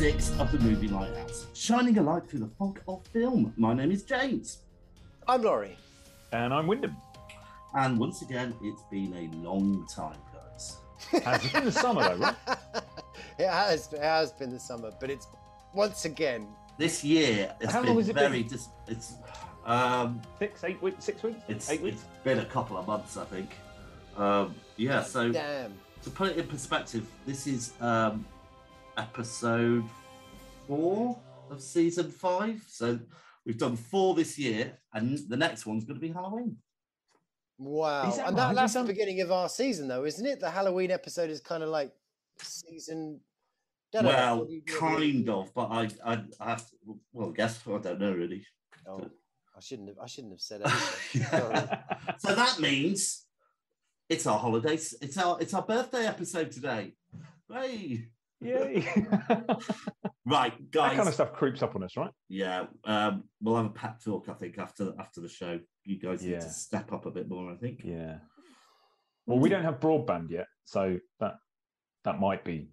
56 of the movie Lighthouse, shining a light through the fog of film. My name is James. I'm Laurie. And I'm Wyndham. And once again, it's been a long time, guys. Has it been the summer though, right? it has. It has been the summer, but it's once again. This year, it's How been long has it very. been? Dis- it's um, Six, eight weeks, six weeks, it's eight weeks. it's been a couple of months, I think. Um, yeah. So Damn. to put it in perspective, this is um, episode four of season five. So we've done four this year, and the next one's going to be Halloween. Wow. That and that, Has it that's the done- beginning of our season, though, isn't it? The Halloween episode is kind of like season. don't well, what do you- what do you- kind of, but I, I, I have to, well, guess I don't know really. Oh, I shouldn't have. I shouldn't have said anything. Sorry. Yeah. so that means it's our holidays. It's our it's our birthday episode today. Hey, Yay! right, guys. that kind of stuff creeps up on us, right? Yeah, um, we'll have a pep talk. I think after after the show, you guys need to step up a bit more. I think. Yeah. Well, we don't have broadband yet, so that that might be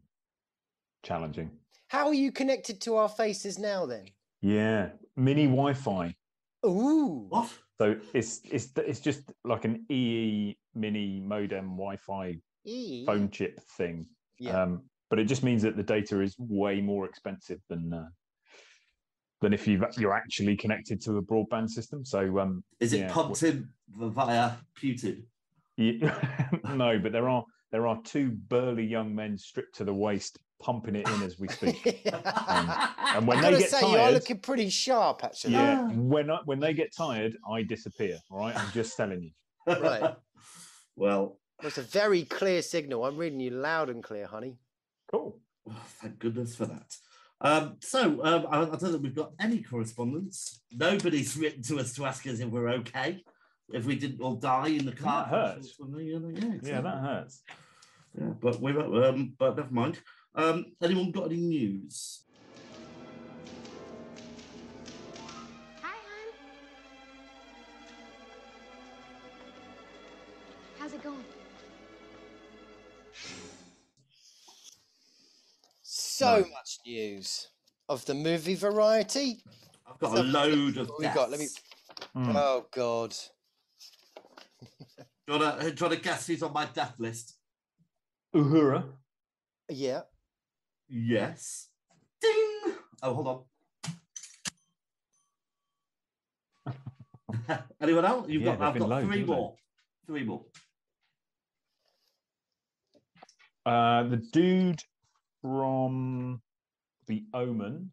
challenging. How are you connected to our faces now, then? Yeah, mini Wi-Fi. Ooh. What? So it's it's it's just like an EE mini modem Wi-Fi Eee. phone chip thing. Yeah. Um, but it just means that the data is way more expensive than uh, than if you've, you're actually connected to a broadband system. So um, Is it yeah, pumped in via Putin? Yeah, no, but there are there are two burly young men stripped to the waist pumping it in as we speak. and when I they get say, you are looking pretty sharp, actually. yeah, when I, when they get tired, I disappear. All right, I'm just telling you. Right. well, Well, It's a very clear signal. I'm reading you loud and clear, honey. Cool. oh, thank goodness for that. Um, so um, I, I don't think we've got any correspondence. Nobody's written to us to ask us if we're okay, if we didn't all die in the car. That hurts. Yeah, Yeah, that hurts. Yeah, but we um, but never mind. Um, anyone got any news? So No. much news of the movie variety. I've got a load of. What we got? Let me- Mm. Oh God. Do you want to do you wanna guess who's on my death list? Uhura. Yeah. Yes. Ding. Oh, hold on. Anyone else? You've Yeah, got. I've got loads, three haven't there? more. Three more. Uh, the dude from The Omen.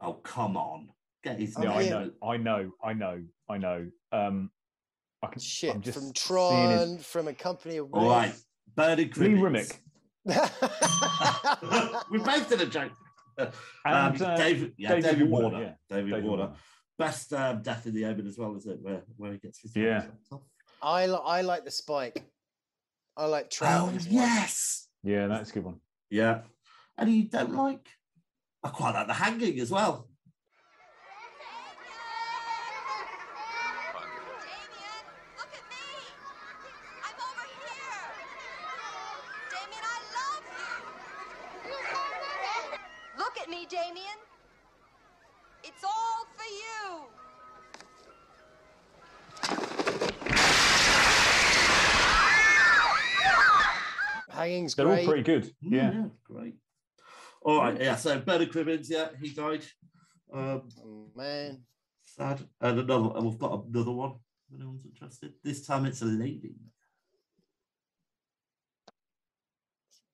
Oh, come on. Get his Yeah, I know, I know, I know, I know. Um, I can, Shit. I'm just From seeing his- Tron, from a company of All right. Bernard Lee Cribbins. We both did a joke. Um, And, uh, David, yeah, David, David Warner. Warner, yeah. David, David Warner. Warner. Best um, death in the omen as well, is it? Where where he gets his Yeah. I li- I like the spike. I like Trout. Oh and his wife. yes. Yeah, that's a good one. Yeah. And you don't like? I quite like the hanging as well. Damien, look at me! I'm over here! Damien, I love you! Look at me, Damien! It's all for you! Hanging's They're great. all pretty good. Mm, Yeah. great. All right, yeah. So Bernard Cribbins, yeah, he died. Um, Oh, man. sad. And another, and we've got another one. If anyone's interested, this time it's a lady.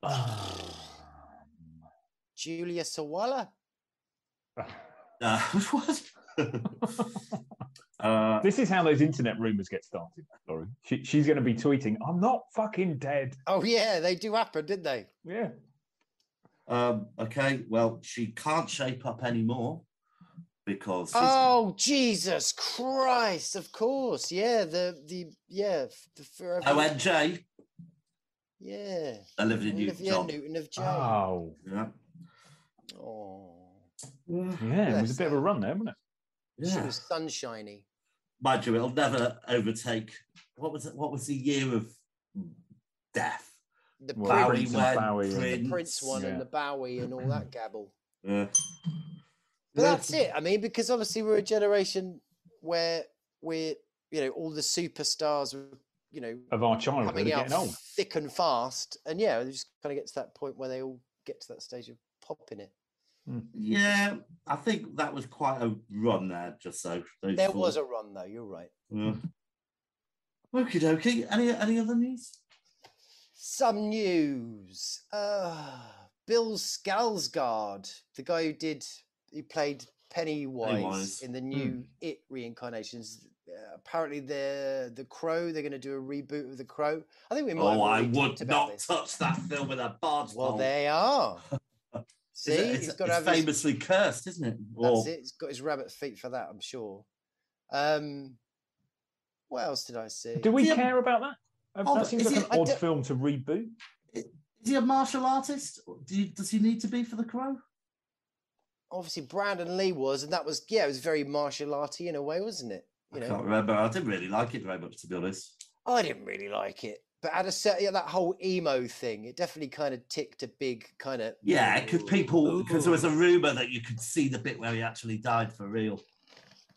Julia Sawalha. Uh, what? uh, This is how those internet rumors get started, Laurie. She, she's going to be tweeting, "I'm not fucking dead." Oh yeah, they do happen, didn't they? Yeah. Um, okay, well, she can't shape up anymore because Oh Jesus Christ! Of course, yeah. The the yeah the forever. ONJ, Yeah. Olivia Olivia Newton-John. Newton of Joe. Oh, Yeah. Oh, yeah. It was a bit of a run there, wasn't it? Yeah. she was sunshiny. Mind you, it'll never overtake. What was it? What was the year of death? The Well, Bowie Prince, Prince and went, Bowie and- the Prince. Prince one yeah. and the Bowie and all that gabble. Yeah. But that's it. I mean, because obviously we're a generation where we're, you know, all the superstars, were, you know, Of our childhood, coming out getting old. thick and fast, and yeah, they just kind of get to that point where they all get to that stage of popping it. Hmm. Yeah, I think that was quite a run there, just so. There four. was a run though. You're right. Yeah. Okie dokie. Any, any other news? Some news. Uh, Bill Skarsgård, the guy who did, he played Pennywise, Pennywise. in the new It reincarnations. Uh, apparently, the the Crow. They're going to do a reboot of the Crow. I think we might. have Oh, I already talked would not this. touch that film with a barge Well, pole. they are. See, It's- it's, he's got to it's have his famously cursed, isn't it? That's Or- it. He's got his rabbit feet for that, I'm sure. Um, what else did I see? Do we Yeah. care about that? Uh, Oh, that seems like it- an odd don't- film to reboot. Is he a martial artist? Do you, does he need to be for the crow? Obviously, Brandon Lee was, and that was yeah, it was very martial arty in a way, wasn't it? You I know, can't remember. I didn't really like it very much, to be honest. I didn't really like it, but at a set, yeah, that whole emo thing, it definitely kind of ticked a big kind of Yeah, because people, because there was a rumor that you could see the bit where he actually died for real.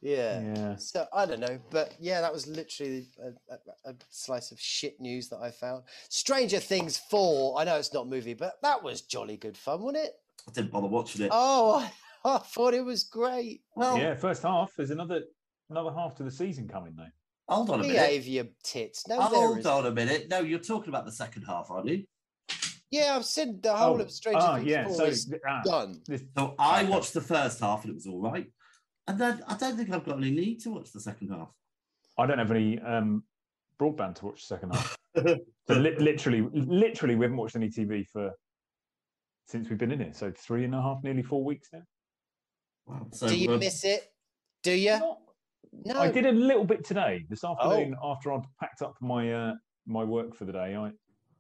Yeah. Yeah. So I don't know, but yeah, that was literally a, a, a slice of shit news that I found. Stranger Things four. I know it's not movie, but that was jolly good fun, wasn't it? I didn't bother watching it. Oh, I, I thought it was great. well, Yeah, first half. There's another another half to the season coming though. hold on a minute. Behave your tits. No, Hold on a minute. No, you're talking about the second half, aren't you? Yeah, I've said the whole Oh, of Stranger ah, Things yeah. 4 So is ah, done. this, So I watched the first half and it was all right. And then I don't think I've got any need to watch the second half. I don't have any um, broadband to watch the second half. So li- literally, literally, we haven't watched any TV for since we've been in it. So three and a half, nearly four weeks now. Wow. So, Do you uh, miss it? Do you? Not- No. I did a little bit today, this afternoon, Oh. after I'd packed up my uh, my work for the day. I,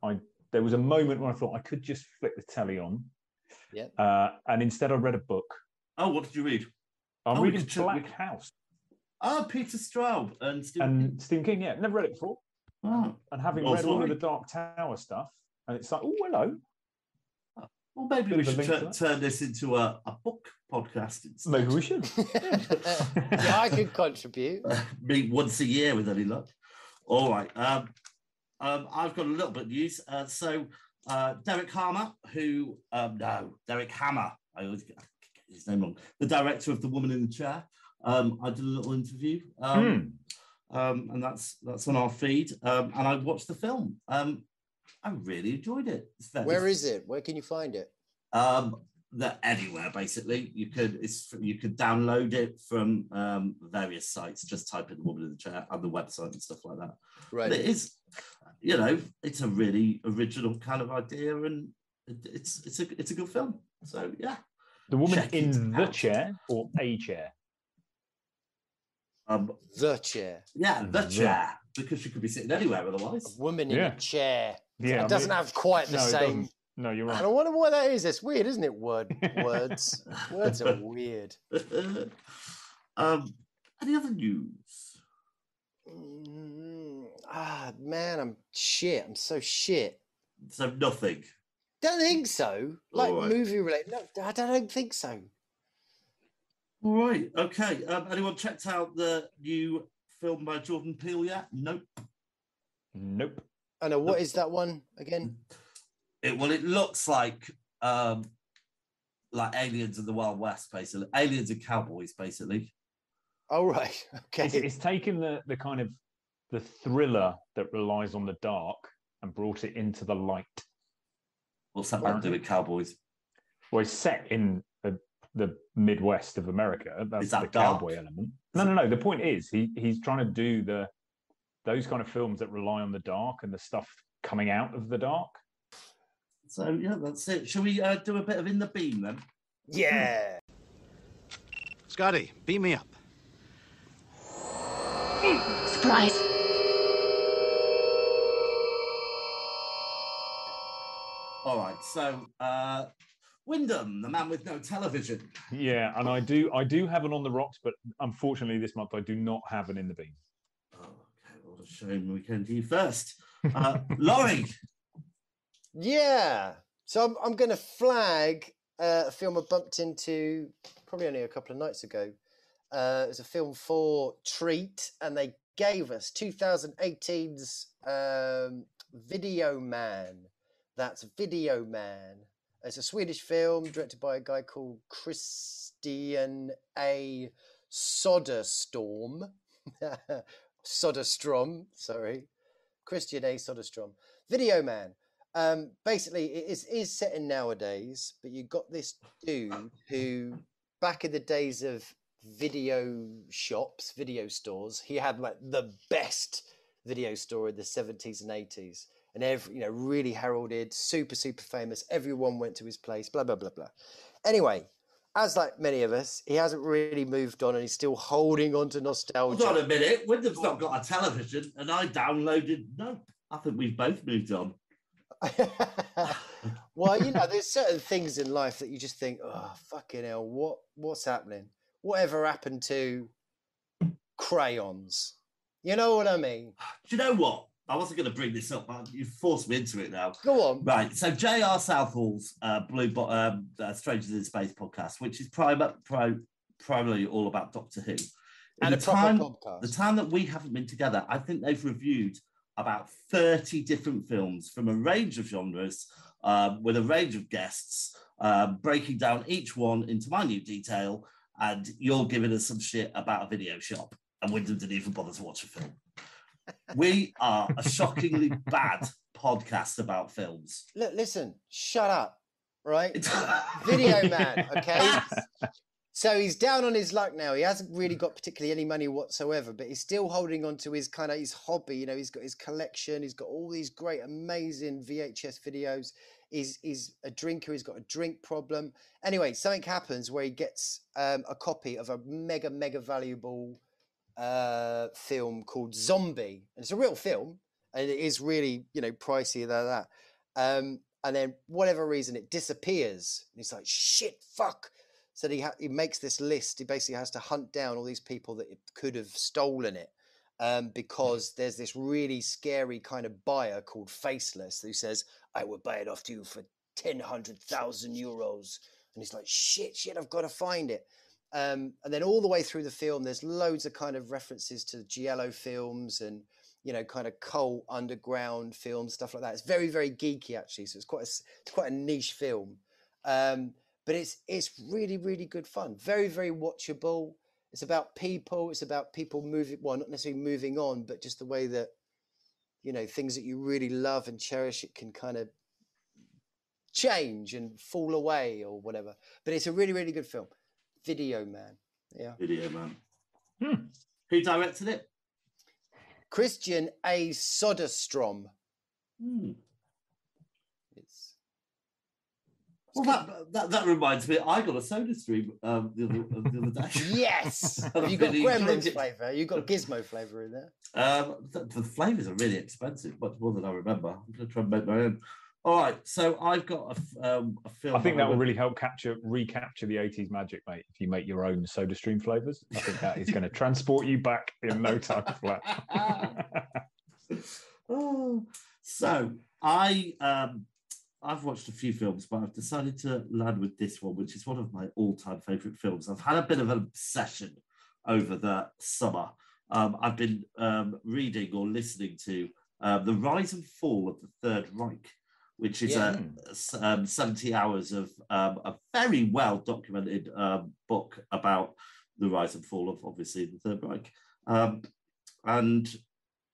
I there was a moment when I thought I could just flick the telly on. Yeah. Uh, and instead, I read a book. Oh, what did you read? I'm Oh, we reading could check- we Black could- House Oh, Peter Straub and Stephen. and Stephen King. Yeah, never read it before. Oh, And having Well, read all of the Dark Tower stuff, and it's like, oh, hello. well, maybe Bit we should link to tur- that. turn this into a, a book podcast instead. Maybe we should. yeah, I could contribute. Meet once a year with any luck. All right. Um, um, I've got a little bit of news. Uh, so, uh, Derek Hammer, who, um, no, Derek Hammer, I always get, get his name wrong, the director of The Woman in the Chair. Um, I did a little interview. Um, um, and that's that's on our feed. Um, and I watched the film. Um, I really enjoyed it. It's very- Where is it? Where can you find it? Um, that anywhere basically. You could it's you could download it from um, various sites. Just type in the woman in the chair and the website and stuff like that. Right. But it is, you know, it's a really original kind of idea, and it's it's a it's a good film. So yeah. The woman Check in the out. chair or a chair? Um, The chair. yeah, the The- chair because she could be sitting anywhere otherwise. A otherwise. woman in Yeah. a chair. Yeah, I it doesn't mean- have quite the no, same. No, you're I right. don't wonder why that is. It's weird, isn't it? Word words. words are weird. um, any other news? Mm, ah, man, I'm shit. I'm so shit. So nothing. Don't think so. Like Alright. movie related. No, I don't think so. All right. Okay. Um, anyone checked out the new film by Jordan Peele yet? Nope. Nope. I know. What is that one again? It well, it looks like um, like aliens in the Wild West, basically. Aliens and cowboys, basically. Oh, right. Okay. It's, it's taken the the kind of the thriller that relies on the dark and brought it into the light. What's that got to do with cowboys? Well, it's set in the, the Midwest of America. That's Is that the dark? cowboy element. No, no, no. The point is, he he's trying to do the those kind of films that rely on the dark and the stuff coming out of the dark. So yeah, that's it. Shall we uh, do a bit of in the beam then? yeah. Scotty, beam me up. Surprise. All right. So uh, Wyndham, the man with no television. Yeah, and I do I do have an on the rocks, but unfortunately this month I do not have an in the beam. Oh, okay. What a shame. We came to you first. Uh, Laurie. Yeah. So I'm, I'm going to flag uh, a film I bumped into probably only a couple of nights ago. Uh, it was a film for Treat, and they gave us 2018's um, Video Man. That's Video Man. It's a Swedish film directed by a guy called Kristian A. Soderstrom. Soderstrom, sorry. Kristian A. Soderstrom. Video Man. Um, basically, it is, is set in nowadays, but you've got this dude who, back in the days of video shops, video stores, he had like the best video store in the 70s and 80s. And every, you know, really heralded, super, super famous. Everyone went to his place, blah, blah, blah, blah. Anyway, as like many of us, he hasn't really moved on and he's still holding on to nostalgia. Hold on a minute. Wyndham's not got a television, and I downloaded. No, I think we've both moved on. well, you know, there's certain things in life that you just think, oh, fucking hell, what, what's happening? Whatever happened to crayons? You know what I mean? Do you know what? I wasn't going to bring this up, but you forced me into it now. Go on. Right. So J.R. Southall's uh, Blue Bo- um, uh, Strangers in Space podcast, which is prim- pri- primarily all about Doctor Who. In And the time, podcast. the time that we haven't been together, I think they've reviewed about 30 different films from a range of genres um, with a range of guests, uh, breaking down each one into minute detail. And you're giving us some shit about a video shop, and Wyndham didn't even bother to watch a film. We are a shockingly bad podcast about films. Look, listen, shut up, right? Video man, okay? So he's down on his luck now. He hasn't really got particularly any money whatsoever, but he's still holding on to his kind of his hobby. You know, he's got his collection. He's got all these great, amazing VHS videos. He's he's a drinker. He's got a drink problem. Anyway, something happens where he gets um, a copy of a mega mega valuable uh, film called Zombie, and it's a real film, and it is really you know pricey than that. Um, and then whatever reason it disappears, and he's like, "Shit, fuck." So he ha- he makes this list. He basically has to hunt down all these people that could have stolen it, um, because there's this really scary kind of buyer called Faceless who says, "I will buy it off to you for ten hundred thousand euros." And he's like, "Shit, shit, I've got to find it." Um, and then all the way through the film, there's loads of kind of references to Giallo films and you know, kind of cult underground films, stuff like that. It's very, very geeky actually. So it's quite a, it's quite a niche film, um, but it's it's really, really good fun. Very, very watchable. It's about people. It's about people moving. Well, not necessarily moving on, but just the way that you know things that you really love and cherish. It can kind of change and fall away or whatever. But it's a really, really good film. Video Man. Yeah. Video man. Hmm. Who directed it? Kristian A. Soderstrom. Hmm. It's Well, that, that that reminds me. I got a Soda Stream um, the, other, the other day. yes. You I've got really Gremlins flavour? You got Gizmo flavour in there? Um, the, the flavors are really expensive, much more than I remember. I'm going to try and make my own. All right, so I've got a, um, a film. I think that will really help capture, recapture the 80s magic, mate. If you make your own soda stream flavors, I think that is going to transport you back in no time flat. oh, so I um, I've watched a few films, but I've decided to land with this one, which is one of my all-time favorite films. I've had a bit of an obsession over the summer. Um, I've been um, reading or listening to uh, the rise and fall of the Third Reich, which is Yeah. a, s- um, 70 hours of um, a very well documented um, book about the rise and fall of obviously the Third Reich. Um, and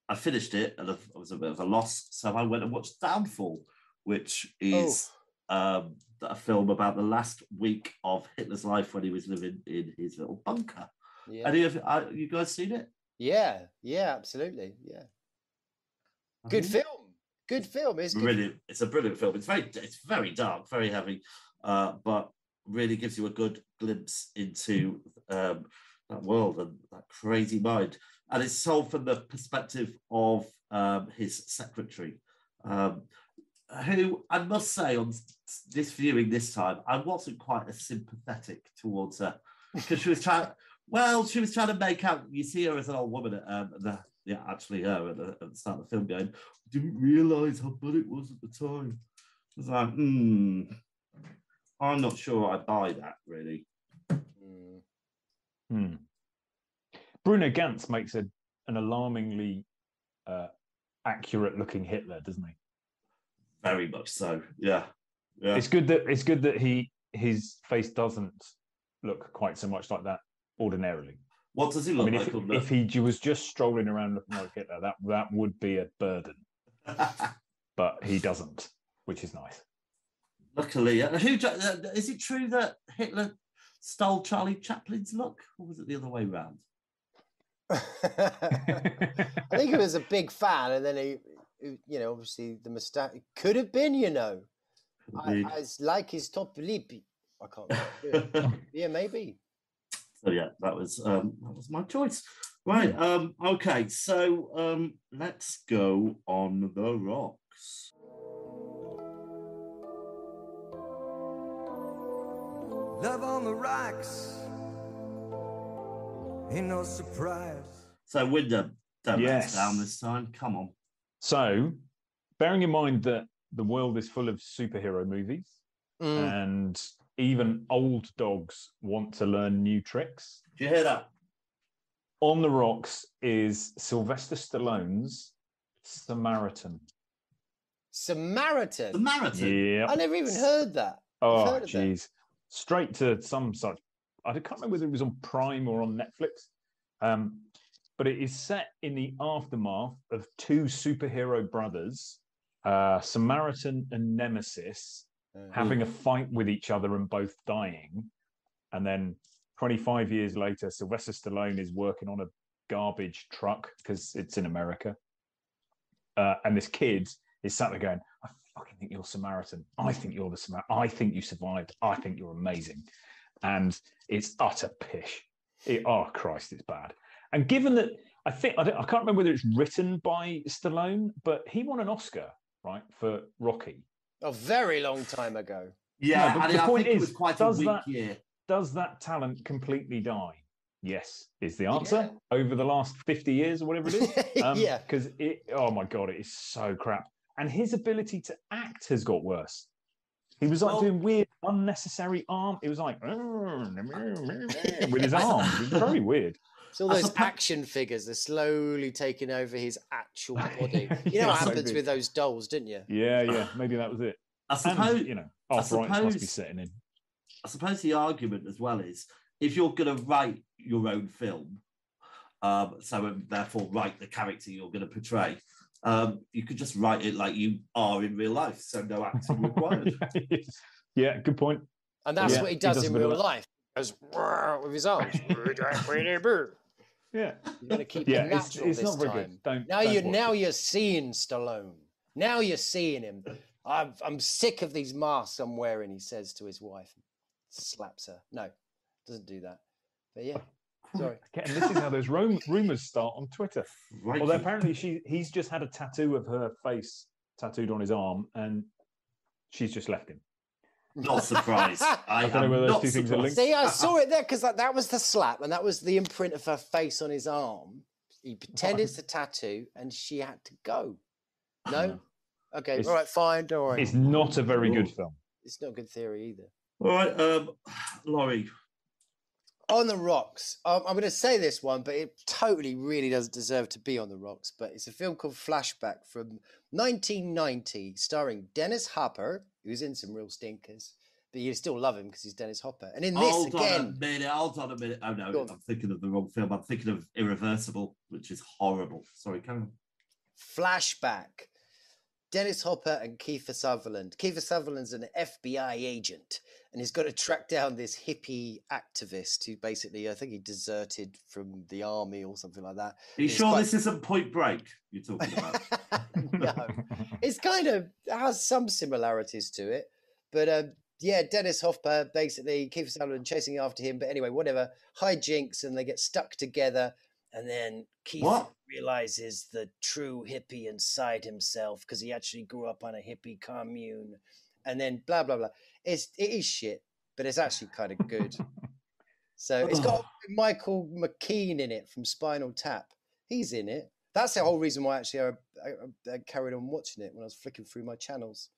I finished it and I was a bit of a loss. So I went and watched Downfall, which is um, a film about the last week of Hitler's life when he was living in his little bunker. Yeah. Any of uh, you guys seen it? Yeah. Yeah, absolutely. Yeah. Good Mhm. film. Good film. It's good. Brilliant. It's a brilliant film. It's very it's very dark, very heavy, uh, but really gives you a good glimpse into um, that world and that crazy mind. And it's told from the perspective of um, his secretary, um, who I must say on this viewing this time, I wasn't quite as sympathetic towards her because she was trying. Well, she was trying to make out. You see her as an old woman. At, um, the, yeah, actually, her at the, at the start of the film, going, "Didn't realise how bad it was at the time." I was like, hmm, I'm not sure I buy that really. Mm. Hmm. Bruno Ganz makes a, an alarmingly uh, accurate looking Hitler, doesn't he? Very much so. Yeah. Yeah. It's good that it's good that he his face doesn't look quite so much like that ordinarily. What does he I look mean, like? if, on if he was just strolling around looking like Hitler, that that would be a burden. But he doesn't, which is nice. Luckily, who do- uh, is it true that Hitler stole Charlie Chaplin's look, or was it the other way around? I think he was a big fan, and then he, he- you know, obviously the mistake could have been, you know, I, Indeed. I s- like his top lip. I can't. remember. yeah, maybe. So yeah, that was um, that was my choice. Right. Um, okay. So um, let's go on the rocks. Love on the rocks. Ain't no surprise. So Wyndham, don't let Yes. down this time. Come on. So, bearing in mind that the world is full of superhero movies, Mm. and even old dogs want to learn new tricks. Do you hear that? On the Rocks is Sylvester Stallone's Samaritan. Samaritan. The marathon. Yeah. I never even heard that. Oh, heard of that. jeez. Straight to some such. I can't remember whether it was on Prime or on Netflix. Um, but it is set in the aftermath of two superhero brothers, uh, Samaritan and Nemesis, Uh, having a fight with each other and both dying. And then 25 years later, Sylvester Stallone is working on a garbage truck because it's in America. Uh, and this kid is sat there going, I fucking think you're Samaritan. I think you're the Samaritan. I think you survived. I think you're amazing. And it's utter pish. It, oh, Christ, it's bad. And given that, I think, I, I can't remember whether it's written by Stallone, but he won an Oscar, right, for Rocky. A very long time ago. Yeah, No, but and the I point think it is, was quite a does weak that- year. does that talent completely die? Yes, is the answer over the last 50 years or whatever it is. Um, yeah. Because it, oh my God, it is so crap. And his ability to act has got worse. He was like Well- doing weird, unnecessary arm. It was like mm, mm, mm, with his arms. It was very weird. It's all those suppo- action figures. They're slowly taking over his actual body. You know what happens maybe. with those dolls, didn't you? Yeah, yeah, maybe that was it. I And, suppose you know, I arthritis must be suppose- setting in. I suppose the argument as well is if you're going to write your own film, um, so and therefore write the character you're going to portray, um, you could just write it like you are in real life, so no acting required. yeah, good point. And that's Yeah, what he he does, does in real that. life. He goes "Rrr," with his arms. Yeah, you're Yeah, going to keep yeah, it natural it's this not very time. good. Don't Now don't you're now it. you're seeing Stallone. Now you're seeing him. I'm I'm sick of these masks I'm wearing. He says to his wife, slaps her. No, doesn't do that. But yeah, sorry. Okay, and this is how those rum- rumors start on Twitter. Right. Although apparently she he's just had a tattoo of her face tattooed on his arm, and she's just left him. Not surprised. I, I don't know am whether those not two things are linked. See, I saw it there because that, that was the slap, and that was the imprint of her face on his arm. He pretended it's a tattoo, and she had to go. No, okay, It's- all right, fine, don't worry. It's not a very good film. It's not a good theory either. All right, um, Laurie. On the rocks. Um, I'm going to say this one, but it totally really doesn't deserve to be on the rocks. But it's a film called Flashback from 1990, starring Dennis Hopper, who's in some real stinkers, but you still love him because he's Dennis Hopper. And in this hold on a again, minute. Hold on a minute. Oh no, I'm thinking of the wrong film. I'm thinking of Irreversible, which is horrible. Sorry, Karen. Flashback. Dennis Hopper and Kiefer Sutherland. Kiefer Sutherland's an FBI agent, and he's got to track down this hippie activist who basically, I think he deserted from the army or something like that. Are you It's sure quite- this isn't Point Break you're talking about? no, it's kind of has some similarities to it, but um, yeah, Dennis Hopper basically Kiefer Sutherland chasing after him. But anyway, whatever hijinks, and they get stuck together, and then Keith What? realizes the true hippie inside himself because he actually grew up on a hippie commune, and then blah blah blah. It's it is shit, but it's actually kind of good. So it's got Michael McKean in it from Spinal Tap. He's in it. That's the whole reason why actually I, I, I carried on watching it when I was flicking through my channels.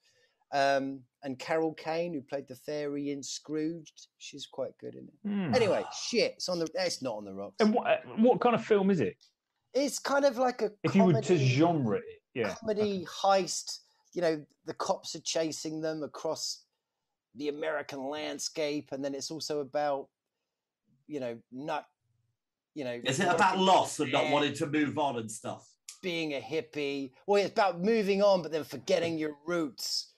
Um, and Carol Kane, who played the fairy in Scrooged, she's quite good in it. Hmm. Anyway, shit, it's on the. It's not on the rocks. And what, what kind of film is it? It's kind of like a. If you were to genre it, yeah. comedy heist. You know, the cops are chasing them across the American landscape, and then it's also about, you know, not, you know, Is it about loss and not wanting to move on and stuff? being a hippie? Well, it's about moving on, but then forgetting your roots.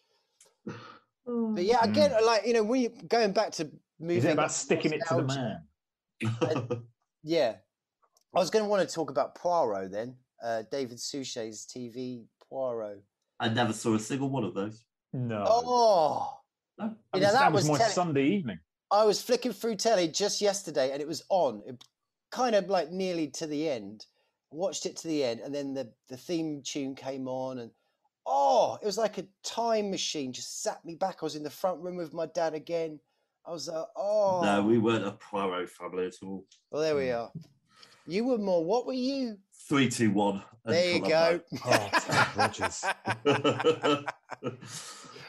But yeah, again, like you know, when you going back to moving, Is it about sticking it to the nostalgia, man? Yeah, I was going to want to talk about Poirot then, uh, David Suchet's TV Poirot. I never saw a single one of those. No. Oh, No? I you mean, know, that, that was, was my telly- Sunday evening. I was flicking through telly just yesterday and it was on, it, kind of like nearly to the end. Watched it to the end, and then the, the theme tune came on, and oh, it was like a time machine. Just sat me back. I was in the front room with my dad again. I was like, oh, No, we weren't a Poirot family at all. well, there we are. You were more. What were you? Three, two, one. and There you go. Oh, Rogers.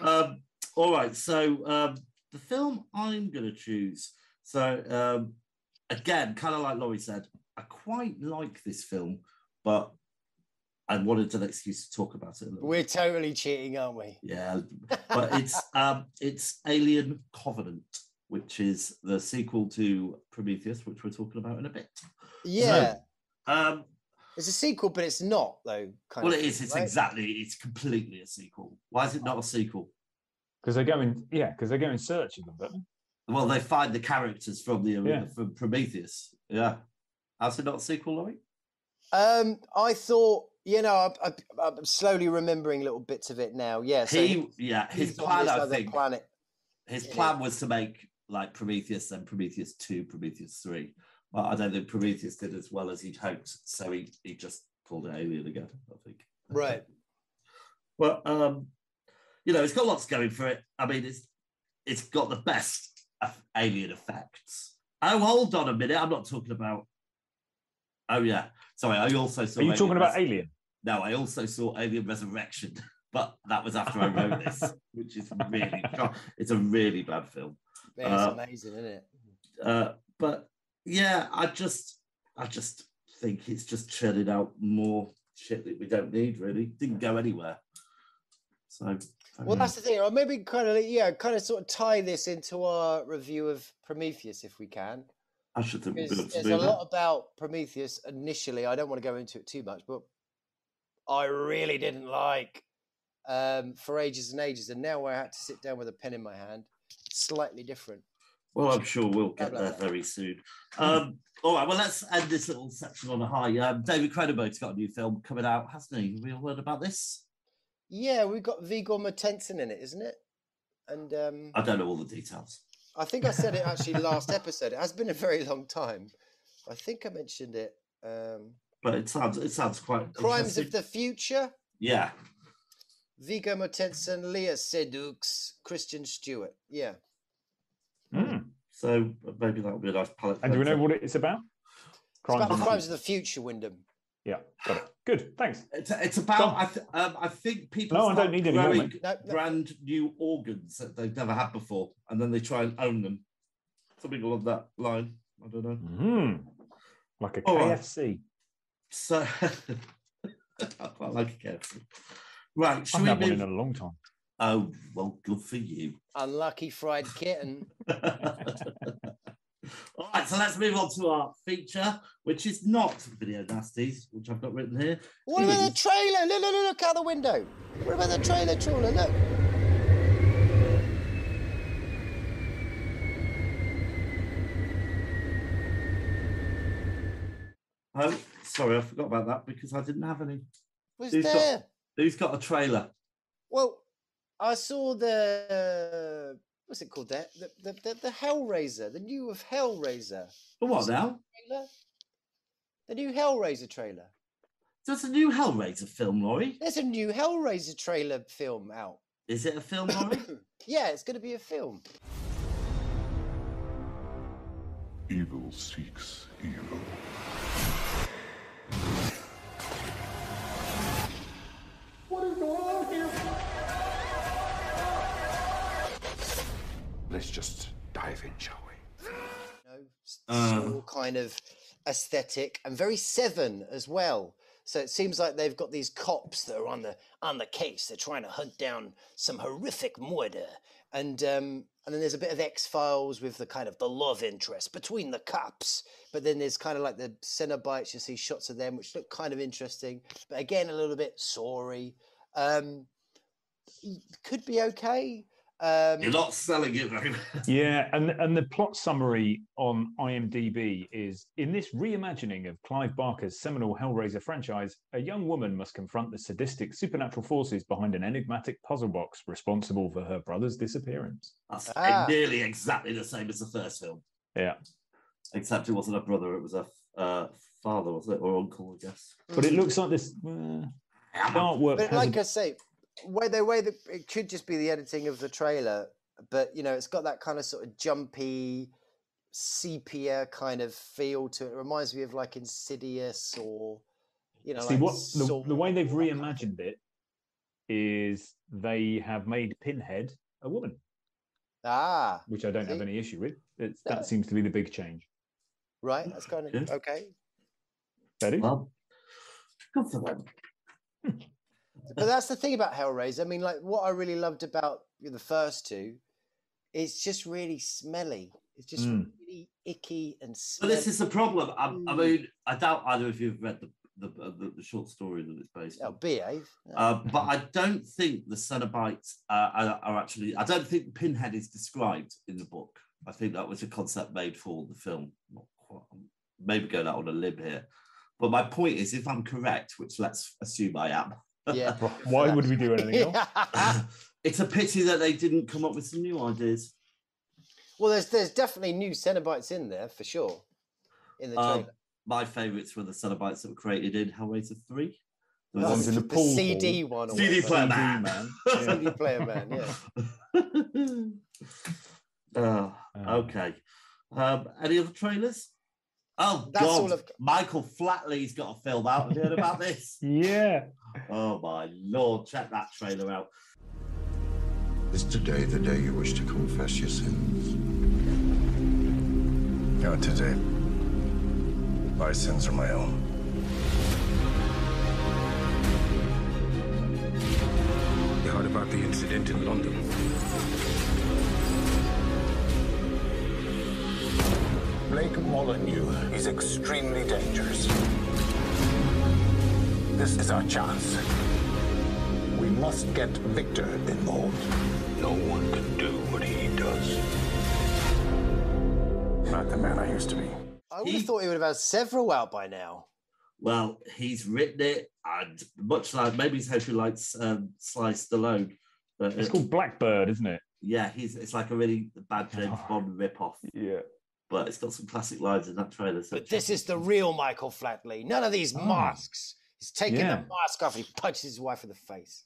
um, all right, so um, the film I'm going to choose. So um, again, kind of like Laurie said, I quite like this film, but I wanted an excuse to talk about it. A little. We're totally cheating, aren't we? Yeah, but it's um, it's Alien Covenant, which is the sequel to Prometheus, which we're talking about in a bit. Yeah, Um, it's a sequel, but it's not though. Kind well, of it is. thing, It's right? exactly. It's completely a sequel. Why is it not a sequel? Because they're going, yeah, because they go in search of them, don't? Well, they find the characters from the Yeah. from Prometheus. Yeah, how's it not a sequel, Laurie? Um, I thought, you know, I, I, I'm slowly remembering little bits of it now. Yeah, so he, yeah, his plan, I think, planet. his Yeah. plan was to make like Prometheus and Prometheus two, Prometheus three. But I don't think Prometheus did as well as he'd hoped, so he he just called it Alien again. I think. Right. Well, um, you know, it's got lots going for it. I mean, it's it's got the best alien effects. Oh, hold on a minute. I'm not talking about. Oh yeah, sorry. I also saw. Are you Alien talking about Res- Alien? No, I also saw Alien Resurrection, but that was after I wrote this, which is really. It's a really bad film. It's Uh, amazing, isn't it? Uh, but yeah, I just, I just think it's just churning out more shit that we don't need. Really, didn't go anywhere. So. Well, that's the thing. Or maybe kind of, yeah, kind of sort of tie this into our review of Prometheus if we can. I should think we'll be able to there's do a lot about Prometheus initially. I don't want to go into it too much, but I really didn't like um, for ages and ages. And now I had to sit down with a pen in my hand. Slightly different. Well, I'm sure we'll get there very soon. Um, all right, well, let's end this little section on a high. Um, David Cronenberg's got a new film coming out, hasn't he? Have we all heard about this? Yeah, we've got Viggo Mortensen in it, isn't it? And um, I don't know all the details. I think I said it actually last episode. It has been a very long time. I think I mentioned it. Um, But it sounds it sounds quite Crimes of the Future. yeah. Viggo Mortensen, Lea Seydoux, Kristen Stewart. Yeah. Mm. So maybe that'll be a nice palette. And do we know what it's about? It's Crimes about of the the Crimes of the Future, Wyndham. Yeah, got it. Good, thanks. It's, it's about. I, th- um, I think people. No, I start don't need any more, growing mate. No, no. brand new organs that they've never had before, and then they try and own them. Something along that line. I don't know. Mm. Like a All right. KFC. So I quite like a KFC. Right, should I've we had one in a long time. Oh, well, good for you. Unlucky fried kitten. All right, so let's move on to our feature, which is not Video Nasties, which I've got written here. What about the hmm. trailer? Look, look, look, look out the window. What about the trailer, trawler? Look. Oh, sorry, I forgot about that because I didn't have any. Was Who's got- there? Who's got a trailer? Well, I saw the what's it called? That the, the the the Hellraiser, the new of Hellraiser For what now? trailer. The new Hellraiser trailer. There's a new Hellraiser film, Laurie. There's a new Hellraiser trailer film out. Is it a film, Laurie? yeah, it's going to be a film. Evil seeks evil. Let's just dive in, shall we? know, s- Uh. small kind of aesthetic and very seven as well. So it seems like they've got these cops that are on the on the case. They're trying to hunt down some horrific murder, and um, and then there's a bit of X Files with the kind of the love interest between the cops. But then there's kind of like the Cenobites. You see shots of them, which look kind of interesting, but again a little bit sorry. Um, could be okay. Um, You're not selling it very well. Yeah, and and the plot summary on IMDb is in this reimagining of Clive Barker's seminal Hellraiser franchise, a young woman must confront the sadistic supernatural forces behind an enigmatic puzzle box responsible for her brother's disappearance. That's Ah. nearly exactly the same as the first film, Yeah, except it wasn't a brother; it was a uh, father, was it, or uncle, I guess. but it looks like this uh, artwork. But like a- I say, way the way that it could just be the editing of the trailer, but you know, it's got that kind of sort of jumpy sepia kind of feel to it. It reminds me of like Insidious or you know, See like what the, the way they've or that kind of reimagined it is they have made Pinhead a woman, Ah, which I don't have any issue with. It's, No. That seems to be the big change. right. That's kind of Yeah. okay. Betty? Well, good for them. But that's the thing about Hellraiser. I mean, like what I really loved about the first two, it's just really smelly. It's just Mm. really icky and But this is the problem. I, I Mm. mean, I doubt either of you have read the the, the, the short story that it's based Oh, on. behave. Uh, but I don't think the Cenobites uh, are, are actually. I don't think Pinhead is described in the book. I think that was a concept made for the film. Not quite, maybe going out on a limb here. But my point is, if I'm correct, which let's assume I am, Yeah. Why would we do anything else? it's a pity that they didn't come up with some new ideas. Well, there's there's definitely new Cenobites in there for sure. In the Um, trailer. my favourites were the Cenobites that were created in Hellraiser 3. The ones in the the pool CD hall. one. CD whatever. player CD man. man. CD player man. Yeah. Oh, Um, okay. Um, any other trailers? Oh, That's God. all I've. Michael Flatley's got a film out. Have you heard about this? Yeah. Oh, my Lord. Check that trailer out. Is today the day you wish to confess your sins? Not today. My sins are my own. You heard about the incident in London? Blake Molyneux is extremely dangerous. This is our chance. We must get Victor involved. No one can do what he does. Not the man I used to be. I would He- have thought he would have had several out by now. Well, he's written it, and much like maybe he's hoping like um, Sly Stallone. But It's uh, called Blackbird, isn't it? yeah, he's it's like a really bad James Bond ripoff, Yeah. But it's got some classic lines in that trailer. So But this is the real Michael Flatley. None of these masks. He's taking Yeah. the mask off. He punches his wife in the face.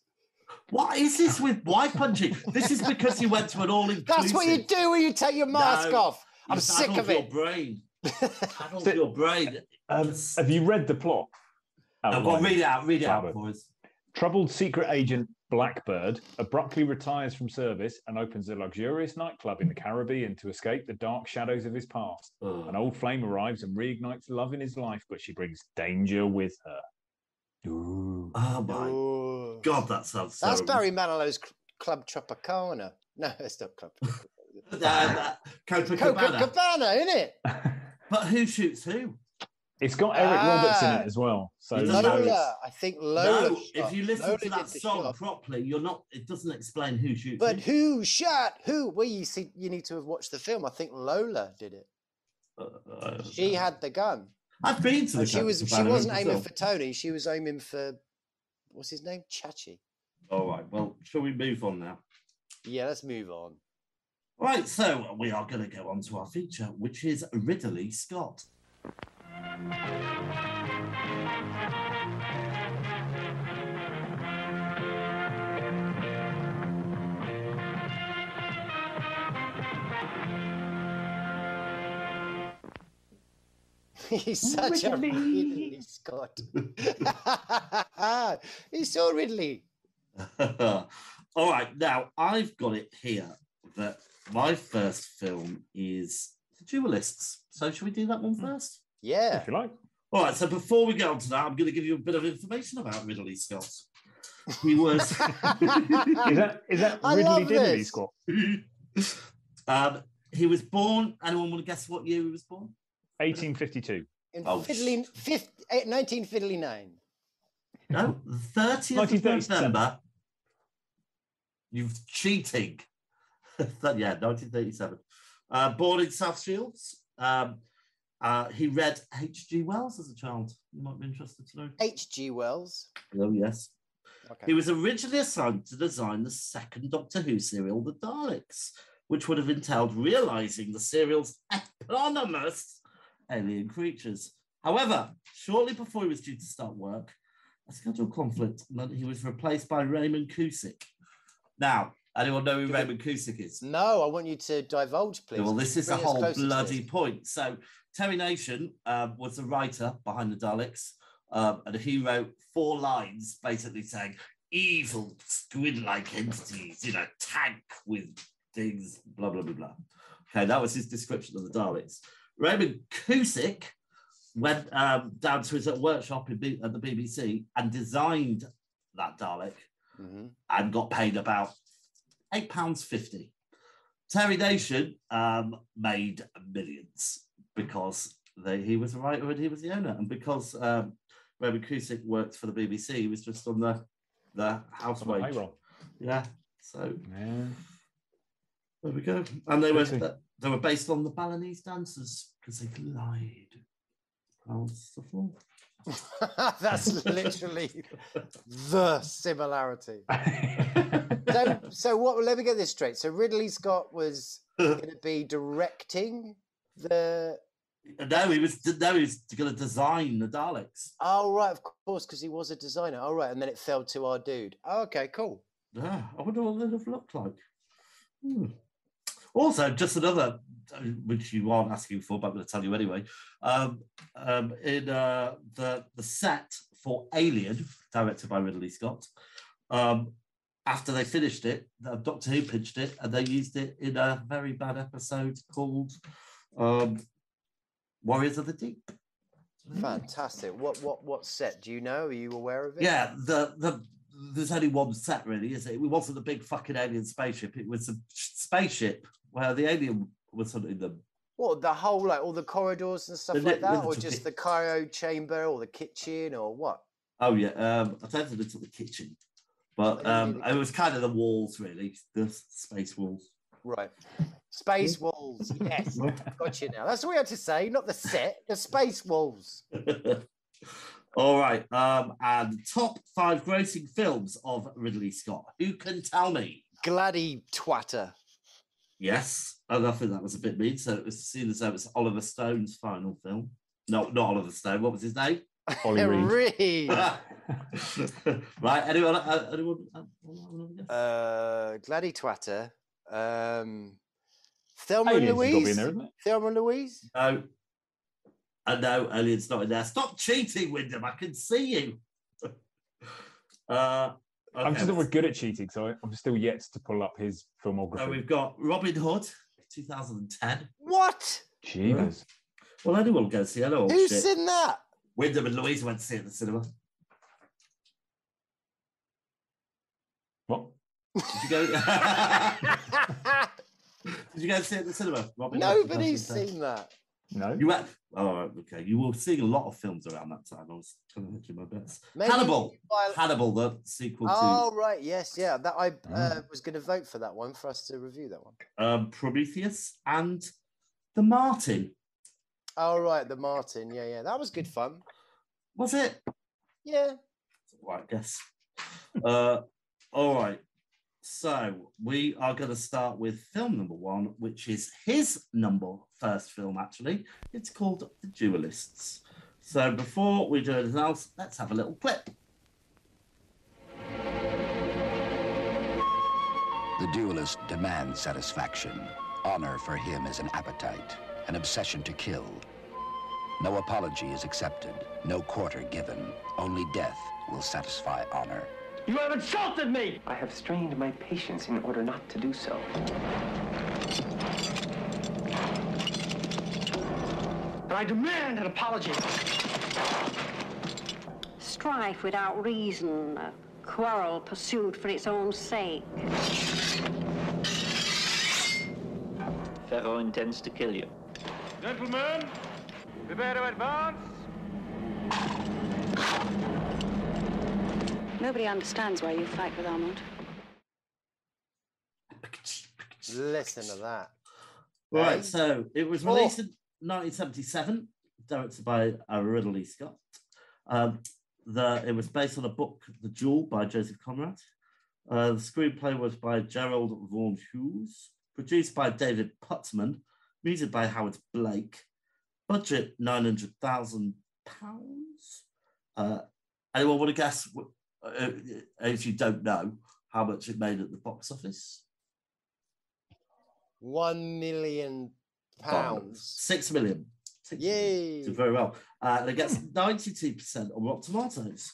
What is this with wife punching? this is because you went to an all-inclusive. That's what you do when you take your mask No, off. I'm sick saddled of your it. brain. Saddled So- your brain. Um, have you read the plot? Now, go on, Outline. read it out. Read it out Fabio. for us. Troubled secret agent Blackbird abruptly retires from service and opens a luxurious nightclub in the Caribbean to escape the dark shadows of his past. Ugh. An old flame arrives and reignites love in his life, but she brings danger with her. Ooh. Oh my Ooh. god, that sounds. That's. Barry Manilow's Cl- Club Tropicana. No, it's not Club Uh, Tropicana. uh, Copacabana. Copacabana, isn't it? But who shoots who? It's got Eric Roberts in Ah. it as well. So It you know Lola. I think Lola. no, shot. if you listen Lola to that song shot. properly, you're not. It doesn't explain who shoots. But who. who shot who? Well, you see, you need to have watched the film. I think Lola did it. Uh, uh, She had the gun. I've been to the. She was. She wasn't aiming for Tony. She was aiming for. What's his name? Chachi. All right. Well, shall we move on now? Yeah, let's move on. Right. So we are going to go on to our feature, which is Ridley Scott. He's such a Ridley Scott. He's so Ridley. All right. Now I've got it here that my first film is The Duelists. So should we do that one hmm. first? Yeah. If you like. All right. So before we get on to that, I'm going to give you a bit of information about Ridley Scott. He was. Is that is that I Ridley love Diddley this. Scott? um, he was born. Anyone want to guess what year he was born? 1852. In Oh, fiddly, fifth, eh, 1959. No, the 30th of 1937. November. You're cheating. Yeah, 1937. Uh, born in South Shields. Um, uh, he read H.G. Wells as a child. You might be interested to know. H.G. Wells. Oh, yes. Okay. He was originally assigned to design the second Doctor Who serial, The Daleks, which would have entailed realizing the serial's eponymous alien creatures. However, shortly before he was due to start work, a schedule conflict meant he was replaced by Raymond Cusick. Now, anyone know who Give it- Raymond Cusick is? No, I want you to divulge, please. Well, this is Bring us whole bloody point. So, Terry Nation um, was the writer behind the Daleks, um, and he wrote four lines basically saying, evil squid like entities in a tank with things, blah, blah, blah, blah. Okay, that was his description of the Daleks. Raymond Cusick went um, down to his workshop in B- at the BBC and designed that Dalek Mhm. and got paid about £8.50. Terry Nation um, made millions because they, he was the writer and he was the owner. And because um, Cusick worked for the BBC, he was just on the, the house wage. payroll. Yeah, so Yeah. there we go. And they were, they were based on the Balinese dancers because they glide across the floor. That's literally the similarity. So, so what? Let me get this straight. So Ridley Scott was going to be directing the. no, he was no, he was going to design the Daleks. Oh right, of course, because he was a designer. All right, and then it fell to our dude. Oh, okay, cool. Yeah, I wonder what they'd have looked like. Hmm. Also, just another, which you aren't asking for, but I'm going to tell you anyway. Um, um, in uh, the the set for Alien, directed by Ridley Scott, um, after they finished it, Doctor Who pitched it, and they used it in a very bad episode called um, Warriors of the Deep. Fantastic. What what what set? Do you know? Are you aware of it? Yeah, the the there's only one set really, is it? It wasn't a big fucking alien spaceship. It was a spaceship where the alien was sort of in the What the whole like all the corridors and stuff The like li- that, or just the cryo chamber or the kitchen or what? oh yeah. Um, I don't think it's the kitchen, but um, it was kind of the walls really, the space walls. Right. Space walls. Yes. got you now. That's all we had to say, not the set, the space walls. All right. Um, and top five grossing films of Ridley Scott. Who can tell me? Gladdy twatter. Yes, and I think that was a bit mean. So it was seen as though it was Oliver Stone's final film. No, not Oliver Stone. What was his name? Ollie Reed. Reed. right. Anyone? Uh, anyone? Uh, anyone? Uh, Gladdy twatter. Um, Thelma Aliens and got in Louise. there, isn't it? Thelma and Louise. no. I know Elliot's not in there. Stop cheating, Wyndham. I can see you. uh, I'm just okay. always good at cheating, so I- I'm still yet to pull up his filmography. So filmography. we've got Robin Hood, 2010. What? Jeebus. Well, anyone will go see hello. Who's shit. seen that? Wyndham and Louise went to see it in the cinema. What? Did you go? Did you go see it in the cinema? Robin Nobody's seen that. No. You went. Oh, okay. You were seeing a lot of films around that time. I was trying to do my best. Maybe Hannibal. while- Hannibal, the sequel Oh right, yes, yeah. That I uh, Oh. was going to vote for that one for us to review that one. um, Prometheus and The Martian. Oh right, the Martian. Yeah, yeah. That was good fun. Was it? Yeah. Right, guess. uh, all right. So we are going to start with film number one, which is his number first film. Actually, it's called The Duelists. So before we do anything else, let's have a little clip. The duelist demands satisfaction. Honor for him is an appetite, an obsession to kill. No apology is accepted, no quarter given. Only death will satisfy honor. You have insulted me! I have strained my patience in order not to do so. And I demand an apology. Strife without reason, a quarrel pursued for its own sake. Feraud intends to kill you. Gentlemen, prepare to advance. Nobody understands why you fight with Armand. Listen to that. Right, Hey? so it was Oh. released in 1977, directed by uh, Ridley Scott. Um, the, it was based on a book, The Duel, by Joseph Conrad. Uh, the screenplay was by Gerald Vaughan Hughes, produced by David Puttnam, music by Howard Blake, budget £900,000. Uh, anyone want to guess, wh- if you don't know, how much it made at the box office? One million pounds. Six million. Six million. Yay! Did very well. Uh, and it gets 92% on Rotten Tomatoes.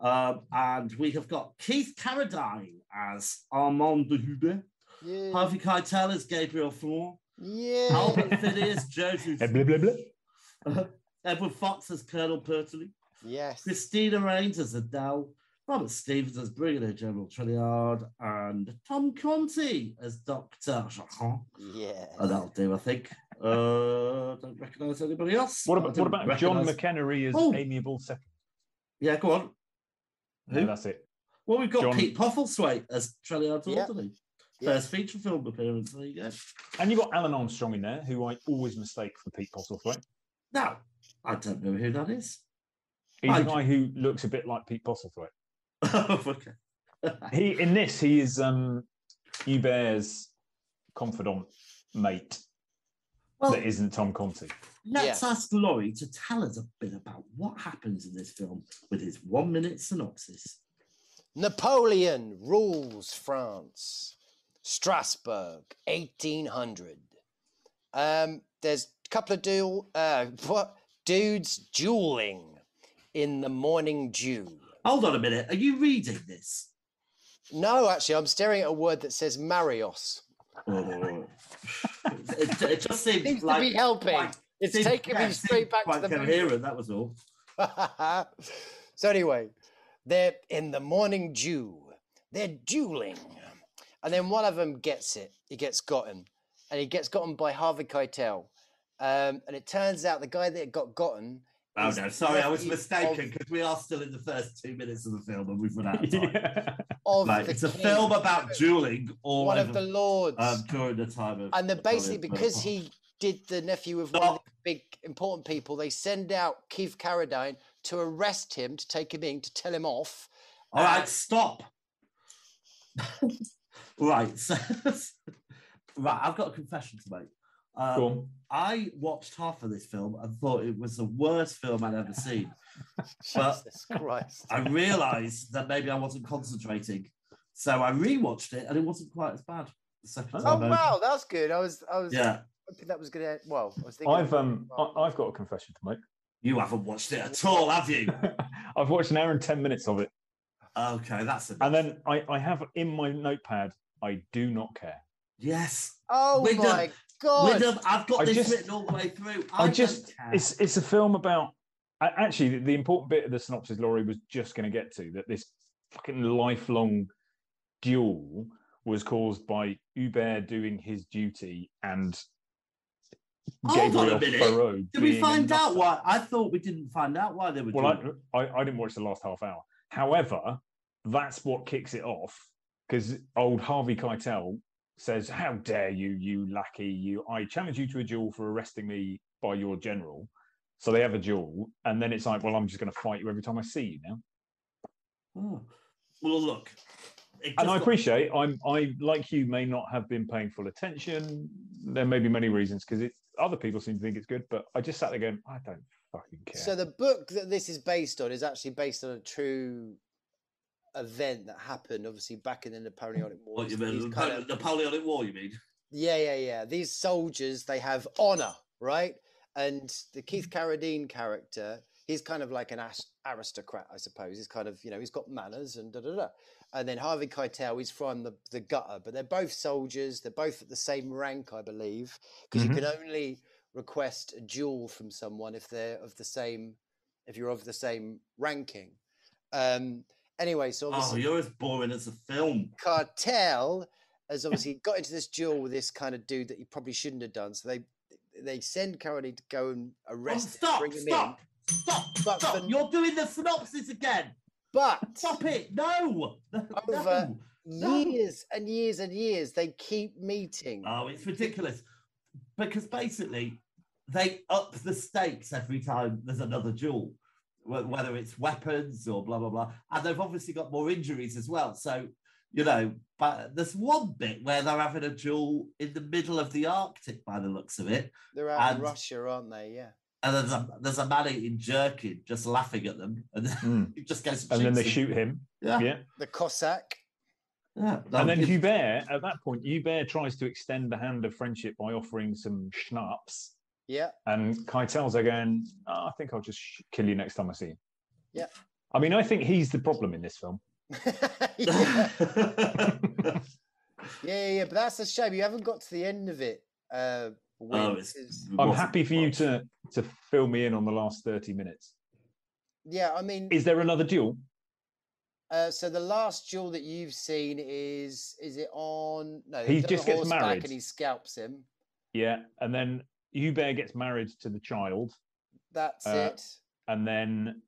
Um, and we have got Keith Carradine as Armand de Hubert, Yeah. Harvey Keitel as Gabriel Florent, Yeah. Albert Finney as Joseph, blah, blah, blah. Edward Fox as Colonel Pertley, Yes. Cristina Raines as Adele, Robert Stephens as Brigadier General Treillard, and Tom Conti as Dr. Jacquin. Yeah. And that'll do, I think. Uh, don't recognise anybody else. What about, what didn't about John recognise- McEnery as Oh. amiable second? Yeah, go on. No, Who? that's it. Well, we've got John- Pete Postlethwaite as Treillard's Yep. orderly. Yep. First feature film appearance. There you go. And you've got Alun Armstrong in there, who I always mistake for Pete Postlethwaite. No, I don't know who that is. He's I- a guy who looks a bit like Pete Postlethwaite. Okay. He in this he is um Hubert's confidant mate Well, that isn't Tom Conti. let's ask Laurie to tell us a bit about what happens in this film with his one minute synopsis. Napoleon rules France. Strasbourg, 1800. Um, there's a couple of duel, uh, what? dudes dueling in the morning dew. Hold on a minute. Are you reading this? No, actually, I'm staring at a word that says Marios. Oh. it, it just seems, Seems to like be helping. It's seems- taking me yeah, straight back to the coherent. That was all. so anyway, they're in the morning dew. They're dueling, and then one of them gets it. He gets gotten, and he gets gotten by Harvey Keitel. Um, and it turns out the guy that got gotten. Oh no, sorry, I was mistaken because we are still in the first two minutes of the film and we've run out of time. Of Like, it's a king. film about dueling all one of the lords. um, during the time of. and then basically Napoleon because he did the nephew of one of the big important people, they send out Keith Carradine to arrest him, to take him in, to tell him off. All right, stop. right, so right, I've got a confession to make. Um, Go on. I watched half of this film and thought it was the worst film I'd ever seen. but Jesus Christ. I realised that maybe I wasn't concentrating, so I rewatched it and it wasn't quite as bad. The second Oh time. over. wow, that's good. I was, I was, Yeah. hoping that was gonna. Well, I was thinking. I've um I, I've got a confession to make. You haven't watched it at all, have you? I've watched an hour and ten minutes of it, Okay, that's it. and then I, I have in my notepad. I do not care. Yes. Oh Wyndham, my god! Wyndham, I've got I this just- written all the way through. I, I, just, it's it's a film about a- actually the, the important bit of the synopsis Laurie was just going to get to that this fucking lifelong duel was caused by Hubert doing his duty and oh, Hold on a Gabriel minute. Feraud Did we find out why? I thought we didn't find out why they were Well, doing I, I, I didn't watch the last half hour. However, that's what kicks it off because old Harvey Keitel says, "How dare you, you lackey! You, I challenge you to a duel for arresting me by your general." So they have a duel, and then it's like, "Well, I'm just going to fight you every time I see you now." Oh. Well, look. And I got- appreciate I'm I like you may not have been paying full attention. There may be many reasons because it other people seem to think it's good, but I just sat there going, I don't fucking care. So the book that this is based on is actually based on a true event that happened, obviously back in the Napoleonic War. What you mean? Kind of- Napoleonic War? You mean? Yeah, yeah, yeah. These soldiers, they have honor, right? And the Keith Carradine character, he's kind of like an as- aristocrat, I suppose. He's kind of, you know, he's got manners and da da da. And then Harvey Keitel, he's from the, the gutter, but they're both soldiers. They're both at the same rank, I believe, because Mhm. you can only request a duel from someone if they're of the same, if you're of the same ranking. Um, anyway, so Oh, you're as boring as a film. Keitel has obviously got into this duel with this kind of dude that he probably shouldn't have done. So they they send Caroni to go and Oh, arrest him, stop! bring him Stop! Stop! But stop! You're doing the synopsis again. But Stop it! No! over No. years and years and years, they keep meeting. Oh, it's ridiculous. Because basically, they up the stakes every time there's another duel, whether it's weapons or blah blah blah. And they've obviously got more injuries as well. So, you know, but there's one bit where they're having a duel in the middle of the Arctic by the looks of it. They're out in and- Russia, aren't they? Yeah. And there's a there's a man eating jerkin just laughing at them, and Mm. he just goes And then they shoots shoot him. Yeah. Yeah. The Cossack. Yeah. And then if- Hubert, at that point, Hubert tries to extend the hand of friendship by offering some schnapps. Yeah. And Keitel's there going, "Oh, I think I'll just kill you next time I see you. Yeah. I mean, I think he's the problem in this film. yeah. yeah, yeah, yeah, but that's a shame. You haven't got to the end of it. Uh, Win, Oh, it's- because- I'm happy for you to to fill me in on the last 30 minutes. yeah, I mean, Is there another duel? uh, so the last duel that you've seen is is it on? No, He he's on just gets horseback married. and he scalps him. Yeah. And then Hubert gets married to the child. That's Uh, it. And then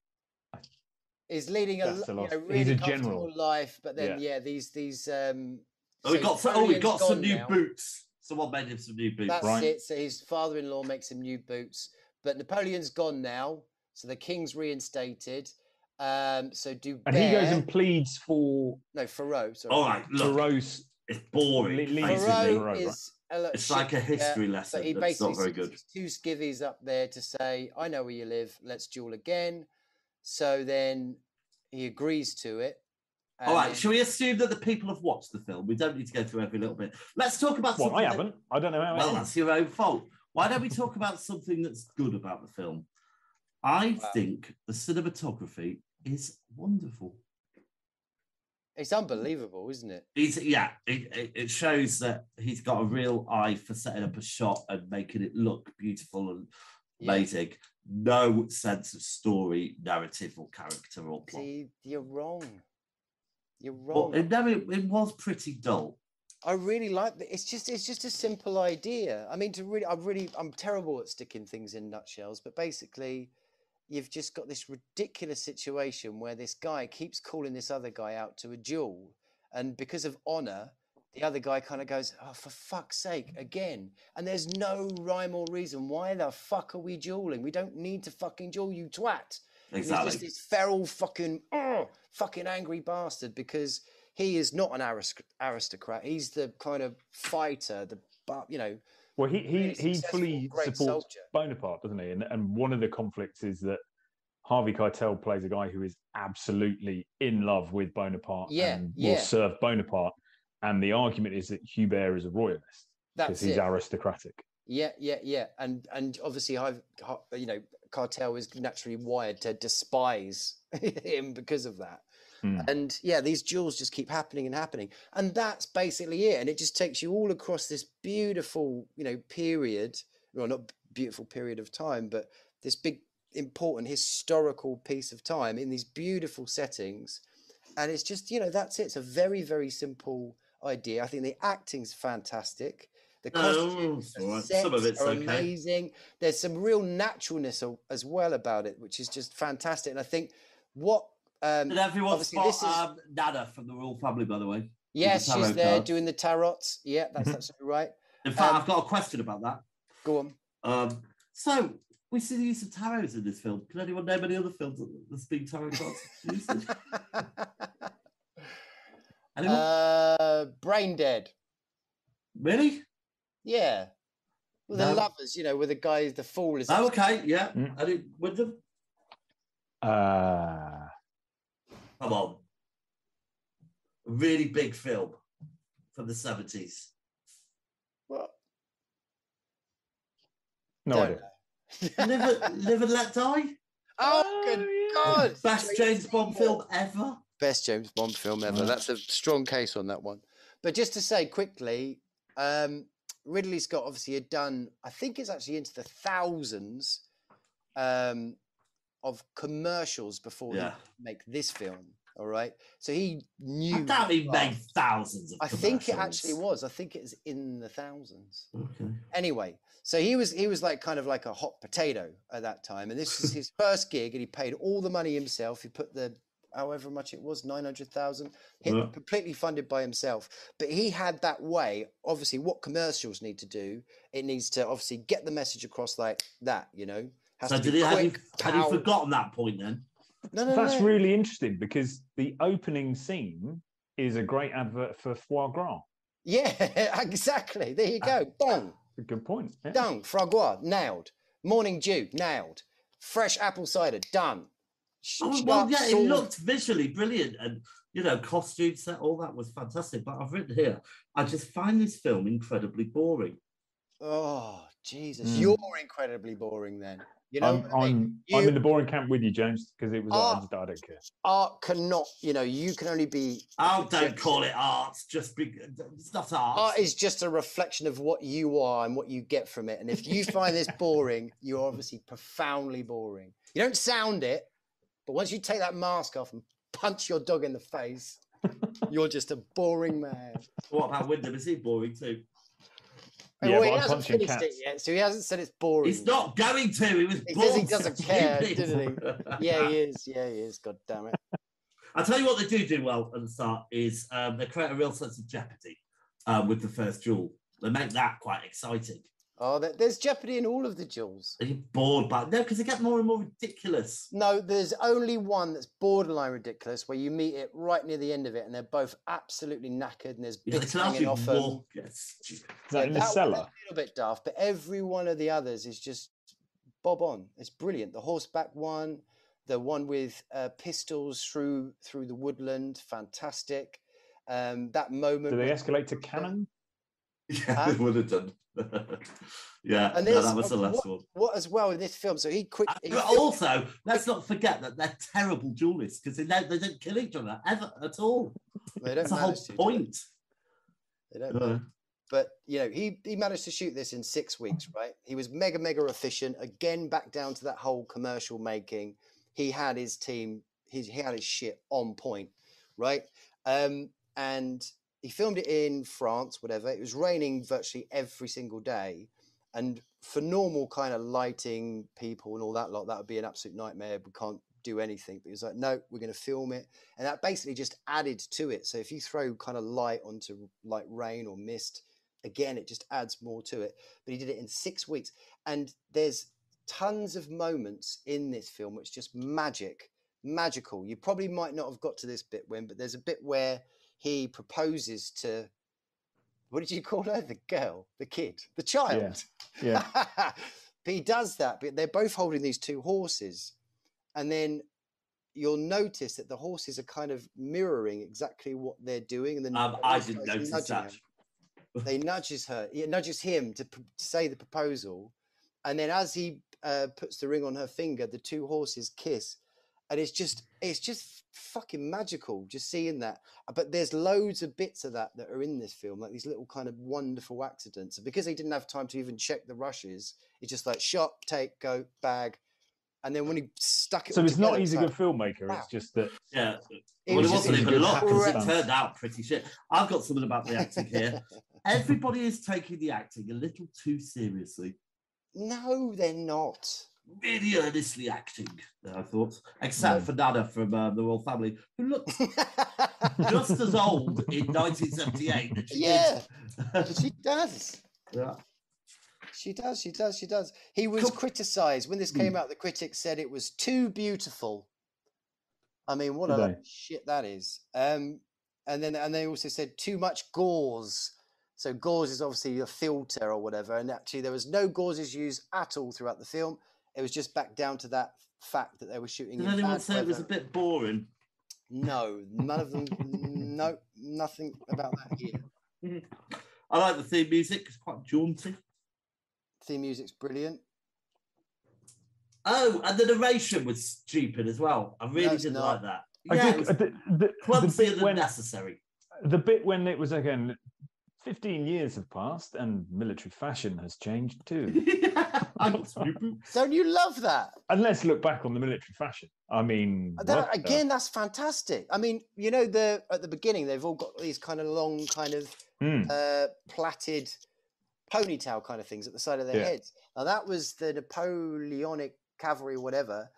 is leading a that's the l- you know, he's really a comfortable general. life, but then Yeah. yeah, these these um. Oh, we got some, oh, we Napoleon's got some gone new now. boots. Someone made him some new boots. That's Right. it. So his father-in-law makes him new boots, but Napoleon's gone now, so the king's reinstated. Um, so do and he goes and pleads for no Feraud. Sorry. All right, look, Thoreau's it's boring. Le- leave basically. Right? is a lot Uh, it's like a shit, yeah, history But lesson. he That's basically not very good. two skivvies up there to say, "I know where you live. Let's duel again." So then he agrees to it. All right. and right, then- shall we assume that the people have watched the film? We don't need to go through every little bit. Let's talk about Well, something. I haven't. I don't know how. well, ends. that's your own fault. Why don't we talk about something that's good about the film? I Wow. think the cinematography is wonderful. It's unbelievable, isn't it? He's yeah, it, it- shows that he's got a real eye for setting up a shot and making it look beautiful and Yeah. amazing. No sense of story, narrative, or character or plot. See, you're wrong. You're wrong. it, no, it, it was pretty dull. I really like that. It's just it's just a simple idea. I mean, to really, I'm really I'm terrible at sticking things in nutshells, but basically, you've just got this ridiculous situation where this guy keeps calling this other guy out to a duel, and because of honor, the other guy kind of goes, "Oh, for fuck's sake, again!" And there's no rhyme or reason why the fuck are we dueling? We don't need to fucking duel, you twat. And He's just this feral fucking, oh, fucking angry bastard because he is not an aris- aristocrat. He's the kind of fighter, the you know. Well, he he he fully supports soldier. Bonaparte, doesn't he? And and one of the conflicts is that Harvey Keitel plays a guy who is absolutely in love with Bonaparte Yeah, and yeah. will serve Bonaparte. And the argument is that Hubert is a royalist because he's it. aristocratic. Yeah, yeah, yeah, and and obviously, I've you know, Keitel is naturally wired to despise him because of that. Hmm. And yeah, these duels just keep happening and happening, and that's basically it. And it just takes you all across this beautiful, you know, period. Well, not beautiful period of time, but this big, important historical piece of time in these beautiful settings. And it's just, you know, that's it. It's a very, very simple idea. I think the acting's fantastic. The costumes, it's the right. Some of sets it's are okay. amazing. There's some real naturalness as well about it, which is just fantastic. And I think what um, Did everyone obviously spot this is um, Nana from the Royle Family, by the way? with the yes, she's there cards? doing the tarots. Yeah, that's Mhm. absolutely right. In fact, um, I've got a question about that. Go on. Um, so we see the use of tarots in this film. Can anyone name any other films that there's been tarot cards used? in? Anyone? uh, brain dead. really? Yeah. Well, the No. lovers, you know, where the guy, the fool is. Oh, okay, yeah. Mm. I didn't. With them? Uh, Come on. A really big film from the seventies. What? no Don't idea. know. Live, and- live and let die. Oh, good God! Best James Bond film ever. Best James Bond film ever. That's a strong case on that one. But just to say quickly, um, Ridley Scott obviously had done, I think it's actually into the thousands um, of commercials before Yeah. he make this film. All right, so he knew. I doubt he made thousands of I think it actually was. I think it was in the thousands. Okay. Anyway, so he was he was like kind of like a hot potato at that time, and this is his first gig, and he paid all the money himself. He put the however much it was, nine hundred thousand, Yeah. completely funded by himself. But he had that way. Obviously, what commercials need to do, it needs to obviously get the message across like that. You know, has So to did be he, had, he, quick, had he forgotten that point then? No, no, That's no. really interesting because the opening scene is a great advert for foie gras. Yeah, exactly. There you go. Bang. A good point. yeah. Done. Foie gras, nailed. Morning dew, nailed. Fresh apple cider, done. Oh, well, yeah, it looked visually brilliant, and you know, costume set, all that was fantastic. But I've written here, I just find this film incredibly boring. Oh, Jesus. Mm. You're incredibly boring then. You know, I'm, I mean? I'm, I'm in the boring camp with you, James, because it was like, Ah. I, just, I don't care. art cannot, you know, you can only be. Oh, don't call it art. Just be, it's not art. Art is just a reflection of what you are and what you get from it. And if you find this boring, you're obviously profoundly boring. You don't sound it, but once you take that mask off and punch your dog in the face, you're just a boring man. What about Wyndham? Is he boring too? Yeah, well, but he hasn't punching finished it yet, so he hasn't said it's boring. He's not going to. He was He says he doesn't care, stupid. didn't he? Yeah, he is. Yeah, he is. God damn it. I'll tell you what they do do well at the start is um, they create a real sense of jeopardy um, with the first duel. They make that quite exciting. Oh, there's jeopardy in all of the jewels. Are you bored by no? Because they get more and more ridiculous. No, there's only one that's borderline ridiculous where you meet it right near the end of it, and they're both absolutely knackered, and there's Yeah, they bits can hanging actually off them. walk. Yes. Is that in the that one's cellar? a little bit daft, but every one of the others is just bob on. It's brilliant. The horseback one, the one with uh, pistols through through the woodland, fantastic. Um, that moment. Do they escalate to cannon? Yeah, they would have done. yeah, And no, that was the last what, one. what as well in this film. So he quick. he But also, let's not forget that they're terrible duelists because they don't, they don't kill each other ever at all. they don't That's the whole to. point. They don't Uh. But you know, he he managed to shoot this in six weeks, right? He was mega mega efficient. Again, back down to that whole commercial making. He had his team. His, he had his shit on point, right? Um, and he filmed it in France, whatever. It was raining virtually every single day, and for normal kind of lighting, people and all that lot, that would be an absolute nightmare. We can't do anything. But he was like, no, we're going to film it, and that basically just added to it. So if you throw kind of light onto like rain or mist, again, it just adds more to it. But he did it in six weeks, and there's tons of moments in this film which just magic, magical. You probably might not have got to this bit, Win, but there's a bit where he proposes to. What did you call her? The girl, the kid, the child. Yeah. but he does that. But they're both holding these two horses, and then you'll notice that the horses are kind of mirroring exactly what they're doing. And then um, I didn't notice that. They nudges her, he nudges him to, p- to say the proposal, and then as he uh, puts the ring on her finger, the two horses kiss, and it's just it's just fucking magical just seeing that. But there's loads of bits of that that are in this film, like these little kind of wonderful accidents. And because he didn't have time to even check the rushes, it's just like shot, take, go, bag, and then when he stuck it, So all it's not he's a good filmmaker. wow. It's just that Yeah. It well, was it wasn't it was even good luck because it turned out pretty shit. I've got something about the acting here. Everybody is taking the acting a little too seriously. No, they're not. Really earnestly acting, I thought, except for Nana from um, the Royle Family, who looked just as old in 1978 as she Yeah, did. she does. Yeah. She does, she does, she does. He was criticised when this Hmm. came out. The critics said it was too beautiful. I mean, what a they? of shit that is. Um, and then and they also said too much gauze. So gauze is obviously a filter or whatever. And actually, there was no gauzes used at all throughout the film. It was just back down to that fact that they were shooting. Did in anyone bad say it was a bit boring? No, none of them. no, nothing about that here. Mm-hmm. I like the theme music; it's quite jaunty. Theme music's brilliant. Oh, and the narration was stupid as well. I really it's didn't not. like that. I Yeah, did- it was the, the, the clumsy bit and when, unnecessary. the bit when it was again 15 years have passed and military fashion has changed too. I'm stupid. Don't you love that? and let's look back on the military fashion. I mean, That, again, that's fantastic. I mean, you know, the at the beginning they've all got these kind of long, kind of Hmm. uh, plaited ponytail kind of things at the side of their Yeah. heads. Now that was the Napoleonic cavalry, whatever.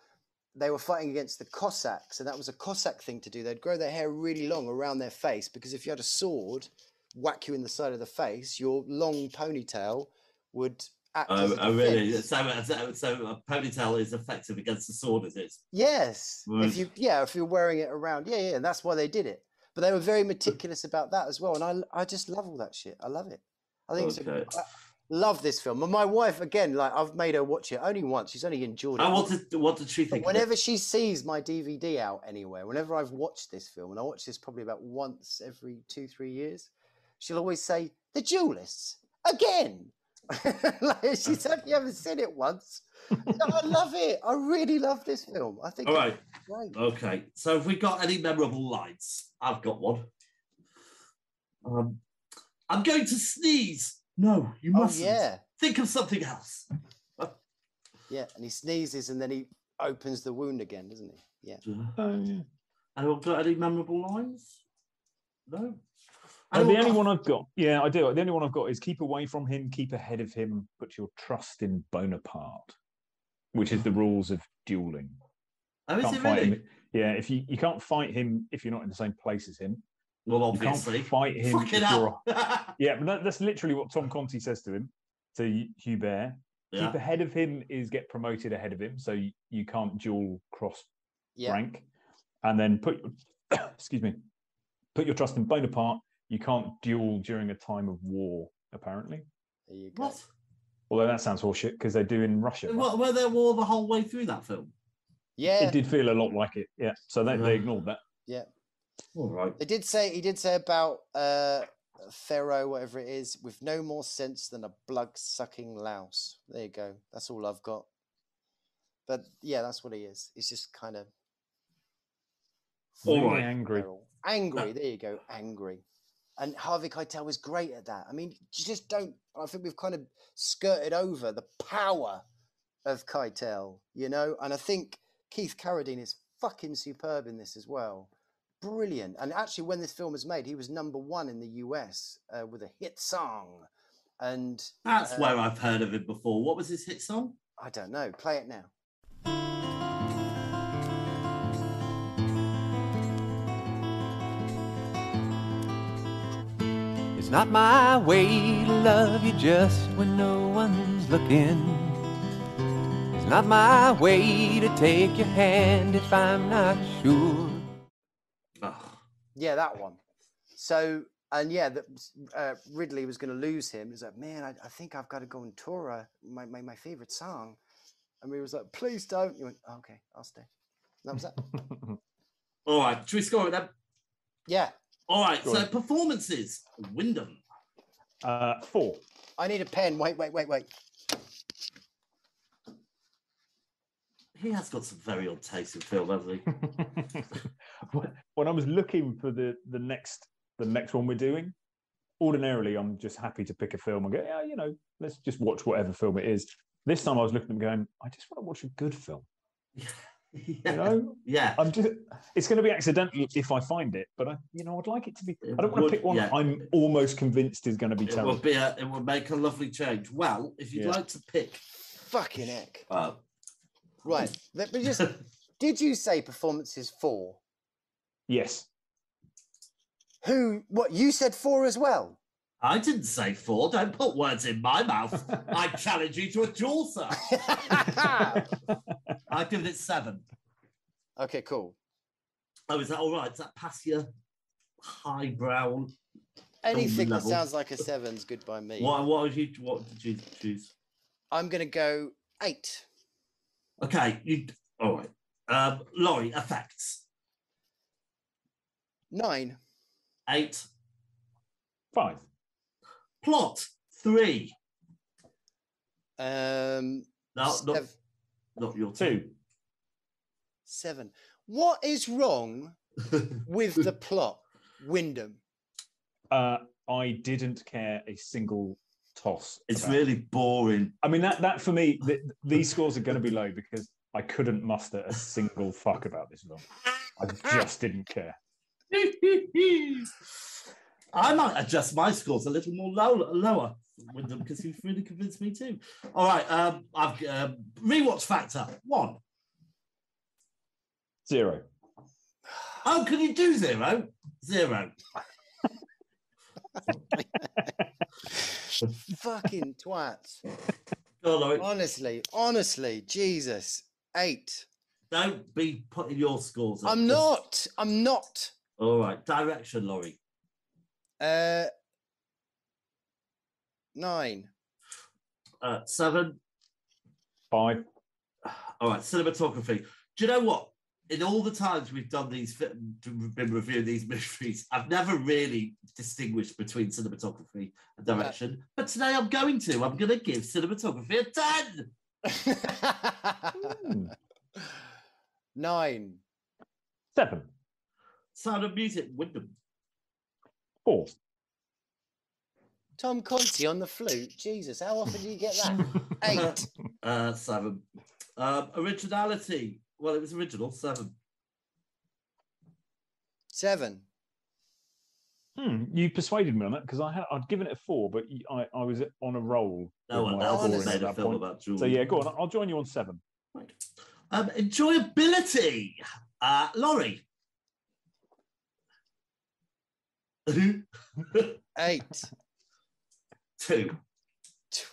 They were fighting against the Cossacks, and that was a Cossack thing to do. They'd grow their hair really long around their face because if you had a sword whack you in the side of the face, your long ponytail would Oh, oh really? So, so, so a ponytail is effective against the sword, is it? Yes. Right. If you yeah, if you're wearing it around, yeah, yeah, and that's why they did it. But they were very meticulous about that as well, and I I just love all that shit. I love it. I think it's a, Okay. I love this film. And my wife again, like I've made her watch it only once. She's only enjoyed it. I what did what did she think? whenever she sees my DVD out anywhere, whenever I've watched this film, and I watch this probably about once every two, three years, she'll always say, The duelists again. like she said, You haven't seen it once. No, I love it. I really love this film. I think All right. great. Okay. So have we got any memorable lines? I've got one. Um, I'm going to sneeze. No, you Oh, mustn't. yeah. Think of something else. Yeah, and he sneezes and then he opens the wound again, doesn't he? Yeah. Oh, yeah. Anyone got any memorable lines? No. The only one I've got, yeah, I do. The only one I've got is keep away from him, keep ahead of him, put your trust in Bonaparte, which is the oh. rules of dueling. Oh, is it really? him. Yeah, if you you can't fight him if you're not in the same place as him. Well, You can't obviously. fight him. If you're- yeah, but that, that's literally what Tom Conti says to him. To Hubert, Yeah. keep ahead of him is get promoted ahead of him, so you, you can't duel cross Yeah. rank, and then put excuse me, put your trust in Bonaparte. You can't duel during a time of war, apparently. There you go. What? Although that sounds horseshit because they do in Russia. right? What, were there war the whole way through that film? Yeah. It did feel a lot like it, yeah. So they, they ignored that. Yeah. All right. They did say he did say about uh Pharaoh, whatever it is, with no more sense than a blood sucking louse. There you go. That's all I've got. But yeah, that's what he is. He's just kind of All Really right. angry. angry. There you go, angry. And Harvey Keitel was great at that. I mean, you just don't. I think we've kind of skirted over the power of Keitel, you know. And I think Keith Carradine is fucking superb in this as well. Brilliant. And actually, when this film was made, he was number one in the US uh, with a hit song. And That's uh, where I've heard of him before. What was his hit song? I don't know. Play it now. Not my way to love you just when no one's looking. It's not my way to take your hand if I'm not sure. Yeah, that one. So, and yeah, that uh, Ridley was going to lose him. He's like, man, I, I think I've got to go and tour uh, my, my, my favorite song. And we was like, please don't. You went, "Oh, okay, I'll stay. And that was that. All right. Should we score it then? yeah. All right. Score So it. performances. Wyndham. Uh, four. I need a pen. Wait, wait, wait, wait. He has got some very odd taste in film, hasn't he? when I was looking for the the next the next one we're doing, ordinarily I'm just happy to pick a film and go, yeah, you know, let's just watch whatever film it is. This time I was looking at them going, I just want to watch a good film. yeah. You know, Yeah. I'm just it's going to be accidental if I find it, but I, you know, I'd like it to be. I don't want would- to pick one yeah. I'm almost convinced is going to be It will terrible. be a, it will make a lovely change. Well, if you'd Yeah. like to pick, Fucking heck. uh, Right. Let me just. did you say performances four? Yes. Who? What? You said four as well? I didn't say four. Don't put words in my mouth. I challenge you to a duel, sir. I've given it seven. okay, cool. Oh, is that all right? Is that past your highbrow? Anything that level? sounds like a seven's good by me. What, what did you what did you choose? I'm going to go eight. Okay, you all right. Um, Laurie, effects. Nine. Eight. Five. Plot. Three. Um, No, no. Sev- Not your Two. Seven. What is wrong with the plot, Wyndham? Uh, I didn't care a single toss. It's about really boring. I mean, that that for me, th- these scores are going to be low because I couldn't muster a single fuck about this film. I just didn't care. I might adjust my scores a little more low, lower with them because you've really convinced me too. All right, um, I've um, rewatch factor one. Zero. Oh, can you do zero? Zero. Fucking twats. Go on, Honestly, honestly, Jesus. Eight. Don't be putting your scores. up, I'm just- not. I'm not. All right, direction, Laurie. Uh, nine. Uh, seven. Five. All right, cinematography. Do you know what? In all the times we've done these, we've been reviewing these movies, I've never really distinguished between cinematography and direction. But today I'm going to. I'm going to give cinematography a 10. Hmm. Nine. Seven. Sound of music, Wyndham. Four. Tom Conti on the flute. Jesus, how often do you get that? Eight. Uh, seven. Um, originality. Well, it was original. Seven. Seven. Hmm, you persuaded me on that because I had I'd given it a four, but I, I was on a roll. No one my else scoring has at made a film point. about So yeah, go on. I'll join you on seven. Right. Um, enjoyability. Uh, Laurie. Eight. Two.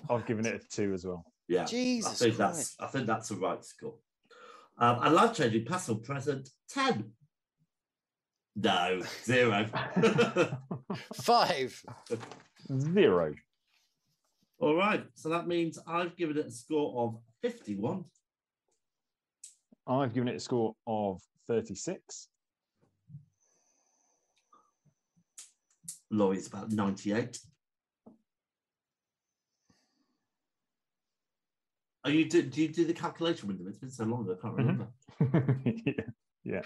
I've given it a two as well. Yeah. Jesus I think that's Christ. I think that's the right score. Um, and life changing past or present, 10. No, zero. Five. Zero. All right. So that means I've given it a score of 51. I've given it a score of 36. Laurie's about 98. Are you do, do you do the calculation with them? It's been so long, I can't remember. yeah. Mm-hmm. yeah.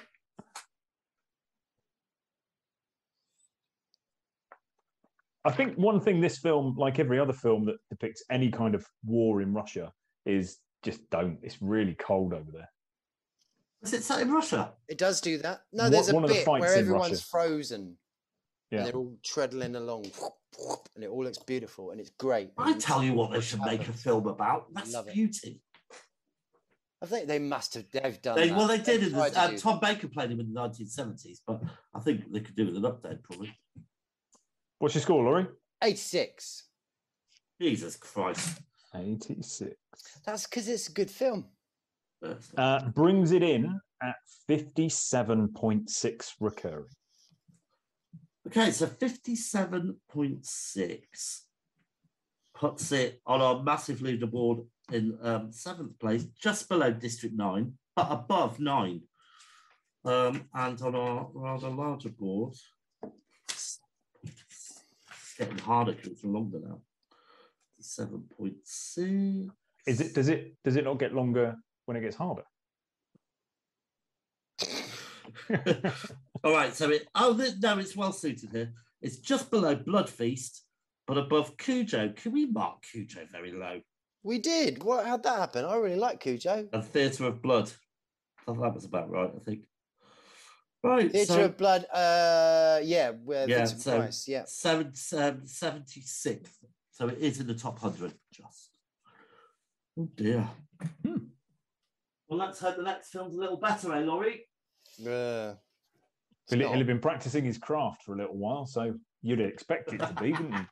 I think one thing this film, like every other film that depicts any kind of war in Russia, is just don't. It's really cold over there. Is it set in Russia? It does do that. No, What- there's a one bit where everyone's Russia. frozen. Yeah. And they're all treadling along. And it all looks beautiful and it's great. I tell you what they should make a film about. That's Love it. beauty. I think they must have. They've done. They, that. well, they did. They've In the, to uh, Tom Baker played him in the 1970s, but I think they could do with an update probably. What's your score, Laurie? 86. Jesus Christ. 86. That's because it's a good film. Uh, brings it in at 57.6 recurring. Okay, so 57.6 puts it on our massive leaderboard in um, seventh place, just below District 9, but above 9. Um, and on our rather larger board, it's getting harder because it's longer now. 7.6. Is it? Does it? Does it not get longer when it gets harder? All right, so it, oh, no, it's well suited here. It's just below Blood Feast, but above Cujo. Can we mark Cujo very low? We did. What? How'd that happen? I really like Cujo. A Theatre of Blood. I thought that was about right, I think. Right. Theatre so, of Blood. Uh, yeah, where yeah, Vincent so Price. Yeah. seven, seven, 76th. So it is in the top 100, just. Oh, dear. Well, let's hope the next film's a little better, eh, Laurie? Uh, He'll, he'll have been practicing his craft for a little while, so you'd expect it to be, wouldn't you?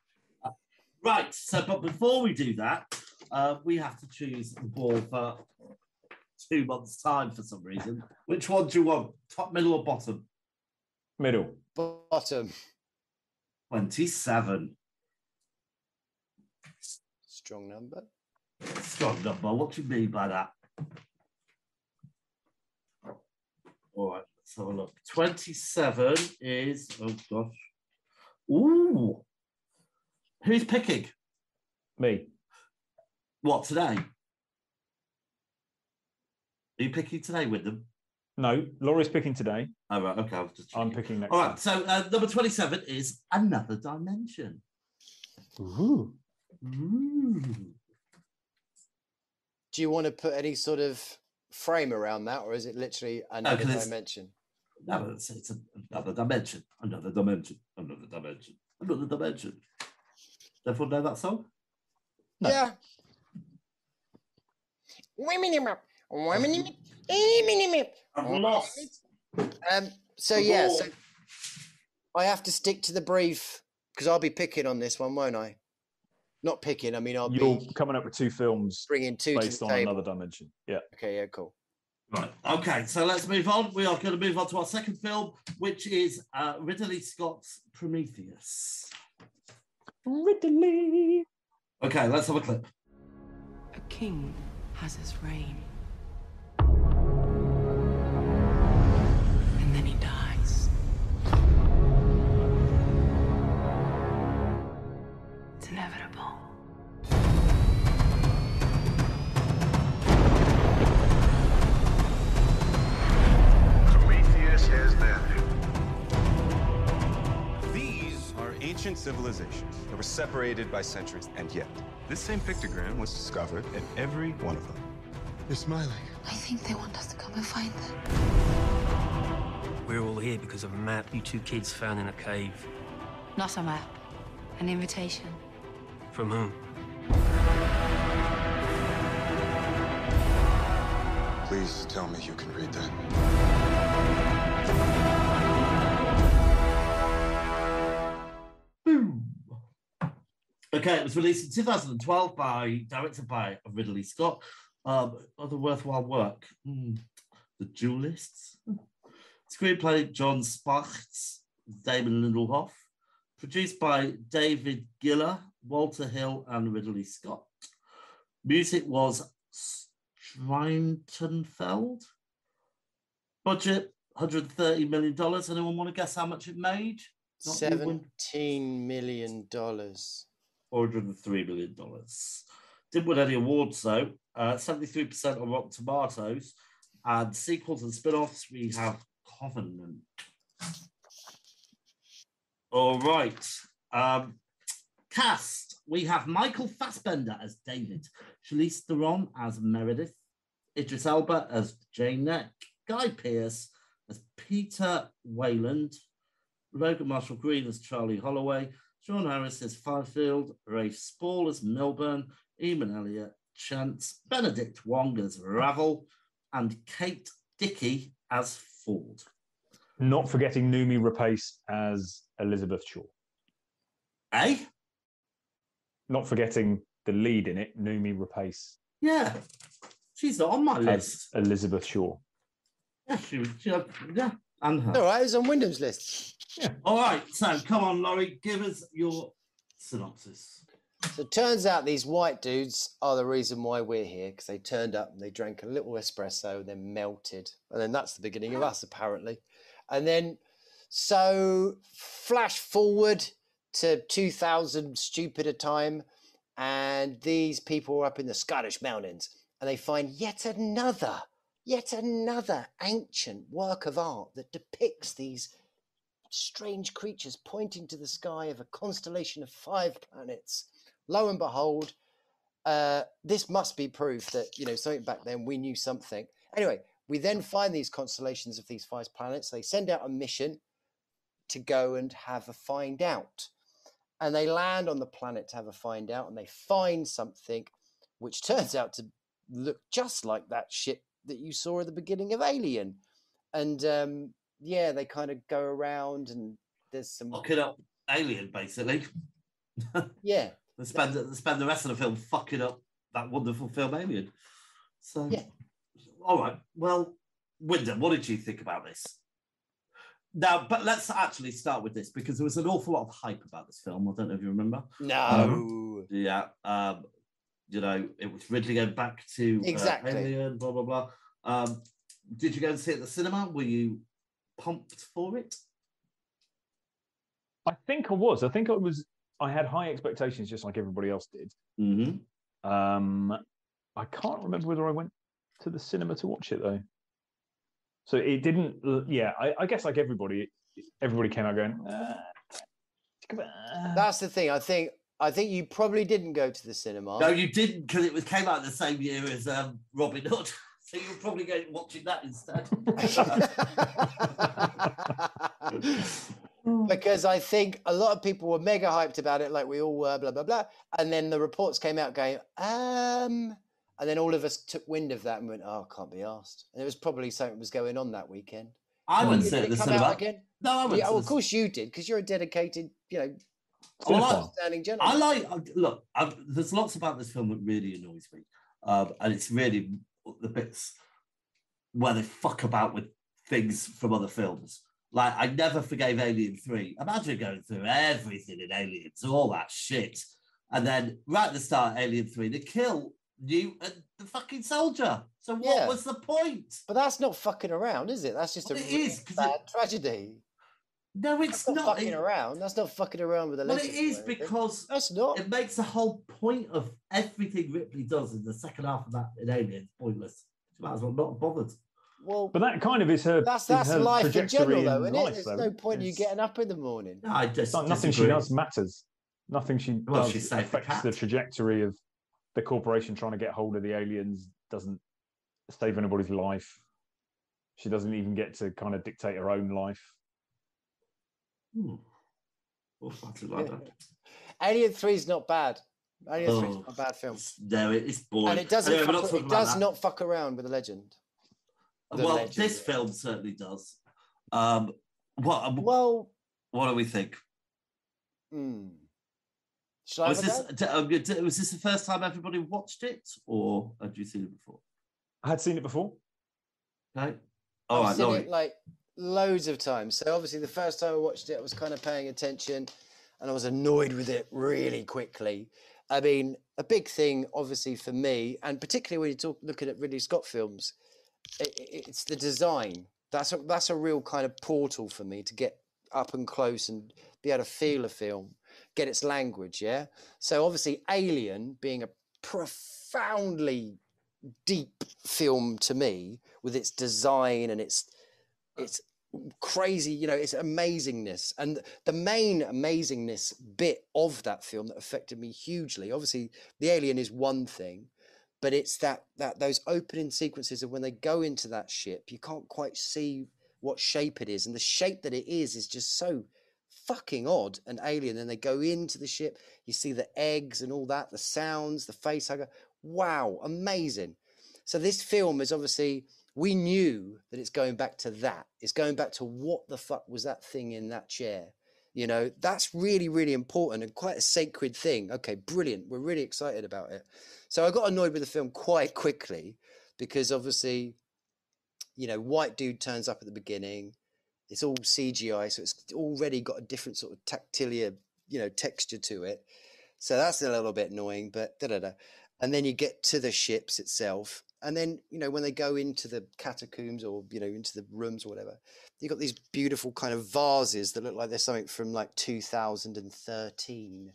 Right. So, but before we do that, uh, we have to choose the ball for two months' time for some reason. Which one do you want? Top, middle, or bottom? Middle. bottom. 27. Strong number. Strong number. What do you mean by that? All right, let's have a look. 27 is, oh gosh. Ooh. Who's picking? Me. What, today? Are you picking today with them? No, Laura's picking today. Oh, right. Okay. I was just I'm picking next. All time. right. So uh, number 27 is Another Dimension. Ooh. Ooh. Do you want to put any sort of frame around that, or is it literally another it's- dimension? No, it's, it's another dimension, another dimension, another dimension, another dimension. Everyone know that song? Yeah. I'm lost. Um, so I'm yeah, so bored. I have to stick to the brief because I'll be picking on this one, won't I? Not picking. I mean, I'll You're be coming up with two films bringing two to based the on table. another dimension. Yeah. Okay, yeah, cool. Right. Okay. So let's move on. We are going to move on to our second film, which is uh, Ridley Scott's Prometheus. Ridley. Okay. Let's have a clip. A king has his reign. Civilizations that were separated by centuries, and yet this same pictogram was discovered in every one of them. You're smiling. I think they want us to come and find them. We're all here because of a map you two kids found in a cave. Not a map, an invitation. From whom? Please tell me you can read that. Okay, it was released in 2012 by directed by Ridley Scott. Um, other worthwhile work, Hmm, The Duelists. Screenplay Jon Spaihts, Damon Lindelof. Produced by David Giler, Walter Hill, and Ridley Scott. Music was Streitenfeld. Budget $130 million. Anyone want to guess how much it made? Not you, Win. Seventeen million dollars. $403 million. Didn't win any awards though. Uh, 73% on Rotten Tomatoes. And sequels and spin offs, we have Covenant. All right. Um, cast we have Michael Fassbender as David, Charlize Theron as Meredith, Idris Elba as Janek, Guy Pearce as Peter Weyland, Logan Marshall Green as Charlie Holloway, Sean Harris as Fifield, Rafe Spall as Millburn, Emun Elliott, Chance, Benedict Wong as Ravel, and Kate Dickie as Ford. Not forgetting Noomi Rapace as Elizabeth Shaw. Eh? Not forgetting the lead in it, Noomi Rapace Yeah, she's not on my as list. Elizabeth Shaw. Yeah, she was. She, yeah, and her. All right, it was on Wyndham's list. All right, so come on, Laurie, give us your synopsis. So it turns out these white dudes are the reason why we're here because they turned up and they drank a little espresso, and then melted, and then that's the beginning of us apparently. And then, so flash forward to 2000 stupid a time, and these people are up in the Scottish mountains, and they find yet another, yet another ancient work of art that depicts these strange creatures pointing to the sky of a constellation of five planets. Lo and behold, uh, this must be proof that you know something back then we knew something. Anyway, we then find these constellations of these five planets. They send out a mission to go and have a find out, and they land on the planet to have a find out, and they find something which turns out to look just like that ship that you saw at the beginning of Alien, and um, yeah, they kind of go around and there's some Fuck it up, Alien, basically. yeah. They spend, they spend the rest of the film fucking up that wonderful film Alien. So, Yeah. all right. Well, Wyndham, what did you think about this? Now, but let's actually start with this because there was an awful lot of hype about this film. I don't know if you remember. No. Yeah. Um, you know, it was Ridley going back to uh, Exactly. Alien, blah, blah, blah. Um, did you go and see it at the cinema? Were you pumped for it? I think I was. I think I was. I had high expectations, just like everybody else did. Mm-hmm. Um, I can't remember whether I went to the cinema to watch it though. So it didn't. Yeah, I, I guess like everybody, everybody came out going. "Uh, That's the thing. I think I think you probably didn't go to the cinema. No, you didn't because it was came out the same year as um, Robin Hood. So you were probably going watching that instead. because I think a lot of people were mega hyped about it, like we all were, blah blah blah. And then the reports came out going, um, and then all of us took wind of that and went, "Oh, can't be asked." And it was probably something was going on that weekend. I went Did to it the come cinema. out again. No, I went Yeah, well, of course you did, because you're a dedicated, you know, Well, I- standing I like look. i there's lots about this film that really annoys me, um, and it's really the bits where they fuck about with things from other films. Like I never forgave Alien Three. Imagine going through everything in Aliens, all that shit, and then right at the start, Alien Three, they kill you and the fucking soldier. So what Yeah. was the point? But that's not fucking around, is it? That's just Well, a it is, bad tragedy. No, it's That's not, not. fucking It- around. That's not fucking around with a Well, it is because that's not. It makes the whole point of everything Ripley does in the second half of that in Aliens pointless. She might as well not bothered. Well, But that kind of is her. that's is that's her life in general, though, in isn't it? life, There's though. no point in you getting up in the morning. No, I just not- nothing she does matters. Nothing she Well, does she saved the affects the, trajectory of the corporation trying to get hold of the aliens. Doesn't save anybody's life. She doesn't even get to kind of dictate her own life. Hmm. Well, I didn't like that. Alien Three is not bad. Alien Three is Oh, not a bad film, No, it is boring. and it doesn't. Anyway, fuck, it does that. not fuck around with the legend. The Well, legend, this film certainly does. Um, what? um, Well, what do we think? hmm. Shall I Was this d- um, d- was this the first time everybody watched it, or had you seen it before? I had seen it before. Okay. All I've right, seen Laurie. it like loads of times. So obviously, the first time I watched it, I was kind of paying attention, and I was annoyed with it really quickly. I mean, a big thing, obviously, for me, and particularly when you talk looking at Ridley Scott films, i i- it's the design. That's a, that's a real kind of portal for me to get up and close and be able to feel a film, get its language. Yeah. So obviously, Alien being a profoundly deep film to me with its design and its its crazy you know its amazingness. And the main amazingness bit of that film that affected me hugely obviously the alien is one thing but it's that that those opening sequences of when they go into that ship you can't quite see what shape it is. And the shape that it is is just so fucking odd and alien. And they go into the ship you see the eggs and all that the sounds the face hugger. Wow amazing. So this film is obviously we knew that it's going back to that. It's going back to what the fuck was that thing in that chair? You know, that's really, really important and quite a sacred thing. Okay, brilliant. We're really excited about it. So I got annoyed with the film quite quickly because obviously, you know, white dude turns up at the beginning. It's all CGI, so it's already got a different sort of tactilia, you know, texture to it. So that's a little bit annoying, but da da da. And then you get to the ships itself, and then you know when they go into the catacombs or you know into the rooms or whatever, you've got these beautiful kind of vases that look like they're something from like 2013.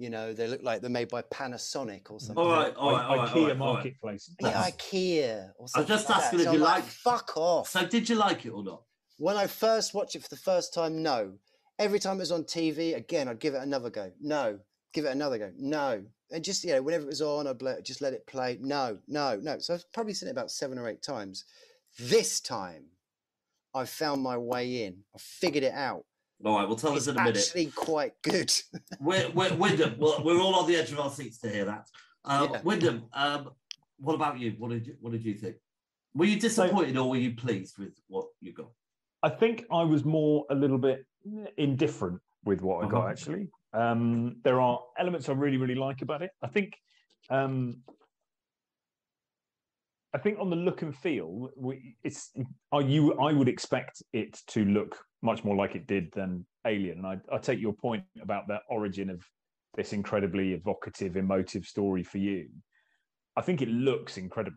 You know, they look like they're made by Panasonic or something. All right, all right, all right, IKEA all right, all right. marketplace. Yeah, IKEA or I'm just like that. if So you I'm like. Fuck off. So, did you like it or not? When I first watched it for the first time, no. Every time it was on TV, again, I'd give it another go. No. Give it another go. No. And just, you know, whenever it was on, I'd let, just let it play. No, no, no. So I've probably seen it about seven or eight times. This time, I found my way in. I figured it out. All right, we'll tell It's us in a minute. actually quite good. We're, we're, Wyndham, well, we're all on the edge of our seats to hear that. Uh, Yeah. Wyndham, um, what about you? What did you What did you think? Were you disappointed or were you pleased with what you got? I think I was more a little bit indifferent with what I got Uh-huh. actually. Um, there are elements I really, really like about it. I think, um, I think on the look and feel, we, it's are you. I would expect it to look much more like it did than Alien. And I, I take your point about the origin of this incredibly evocative, emotive story for you. I think it looks incredible.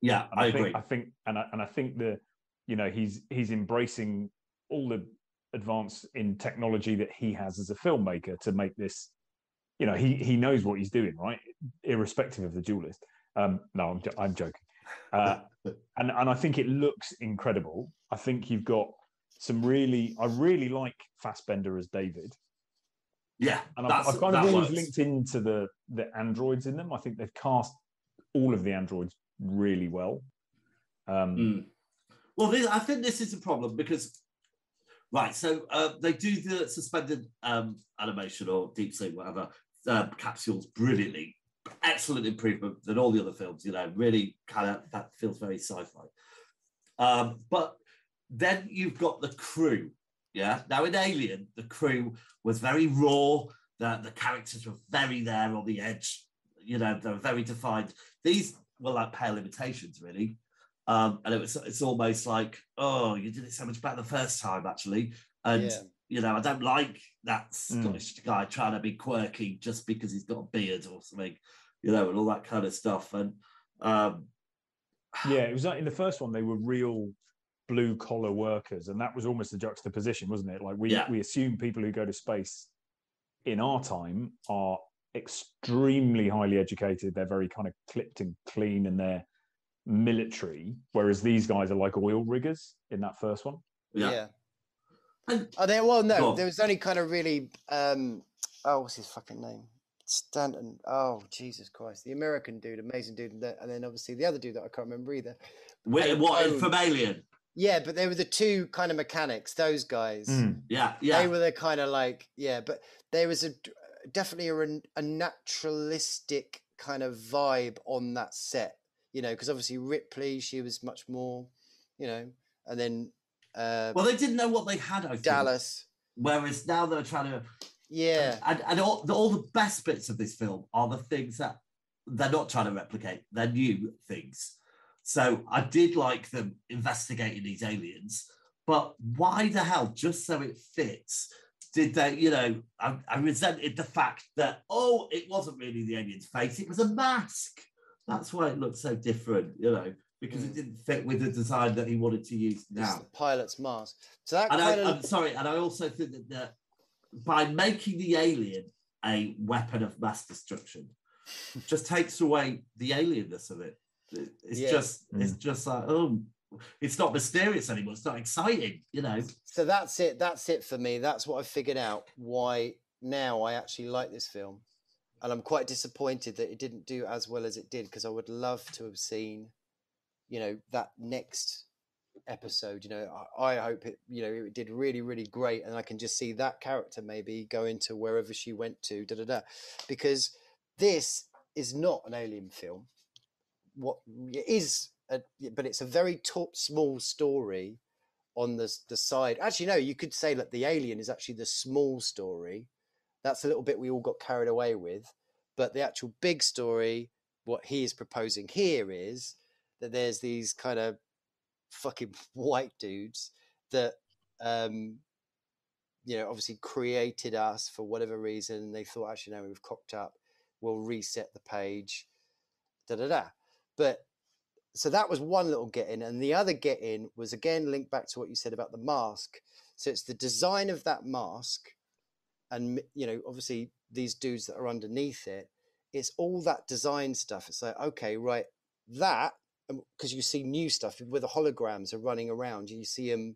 Yeah, And I, think, agree. I think, and I, and I think the, you know, he's he's embracing all the advance in technology that he has as a filmmaker to make this. You know, he he knows what he's doing, right? Irrespective of the duelist. Um, no, I'm I'm joking. Uh, and and I think it looks incredible. I think you've got some really. I really like Fassbender as David. Yeah, and I've, I've kind of always works. linked into the the androids in them. I think they've cast all of the androids really well. Um, Mm. Well, this, I think this is a problem because, right, so uh, they do the suspended um, animation or deep sea, whatever, uh, capsules brilliantly. Excellent improvement than all the other films, you know, really kind of, that feels very sci fi. Um, but then you've got the crew, yeah. Now, in Alien, the crew was very raw, the, the characters were very there on the edge, you know, they were very defined. These were like pale imitations, really. Um, and it was it's almost like, oh, you did it so much better the first time, actually. And Yeah. you know, I don't like that Mm. Scottish guy trying to be quirky just because he's got a beard or something, you know, and all that kind of stuff. And um, yeah, it was like in the first one they were real blue collar workers, and that was almost a juxtaposition, wasn't it? Like we Yeah. we assume people who go to space in our time are extremely highly educated. They're very kind of clipped and clean, and they're military. Whereas these guys are like oil riggers in that first one. Yeah. Oh, there. Well, no, there was only kind of really. Um, oh, what's his fucking name? Stanton. Oh, Jesus Christ! The American dude, amazing dude, and, the- and then obviously the other dude that I can't remember either. Wait, Abe what Cohn. from Alien? Yeah, but they were the two kind of mechanics. Those guys. Yeah, yeah. They were the kind of like yeah, but there was a definitely a, a naturalistic kind of vibe on that set. You know, because obviously Ripley, she was much more, you know, and then uh, Well, they didn't know what they had. I think. Dallas. Whereas now they're trying to. Yeah. And, and all, the, all the best bits of this film are the things that they're not trying to replicate. They're new things. So I did like them investigating these aliens, but why the hell, just so it fits, did they, you know, I, I resented the fact that, oh, it wasn't really the alien's face, it was a mask. That's why it looked so different, you know, because it didn't fit with the design that he wanted to use It's now. the pilot's mask. So that And kind I, of I'm sorry, and I also think that, that by making the alien a weapon of mass destruction, just takes away the alienness of it. It- It's Yeah. just, Mm. it's just like, oh, it's not mysterious anymore. It's not exciting, you know. so that's it. That's it for me. That's what I figured out. Why now I actually like this film, and I'm quite disappointed that it didn't do as well as it did because I would love to have seen, you know, that next episode. You know, I, I hope it. You know, it did really, really great, and I can just see that character maybe go into wherever she went to. Da da da, because this is not an alien film. What it is, a, but it's a very to- small story on the the side. Actually, no, you could say that the alien is actually the small story. That's a little bit we all got carried away with, but the actual big story, what he is proposing here is that there's these kind of fucking white dudes that, um, you know, obviously created us for whatever reason. They thought, actually, no, we've cocked up. We'll reset the page. Da da da. But so that was one little get in and the other get in was again linked back to what you said about the mask so it's the design of that mask and you know obviously these dudes that are underneath it it's all that design stuff it's like okay right that um, because you see new stuff where the holograms are running around you see them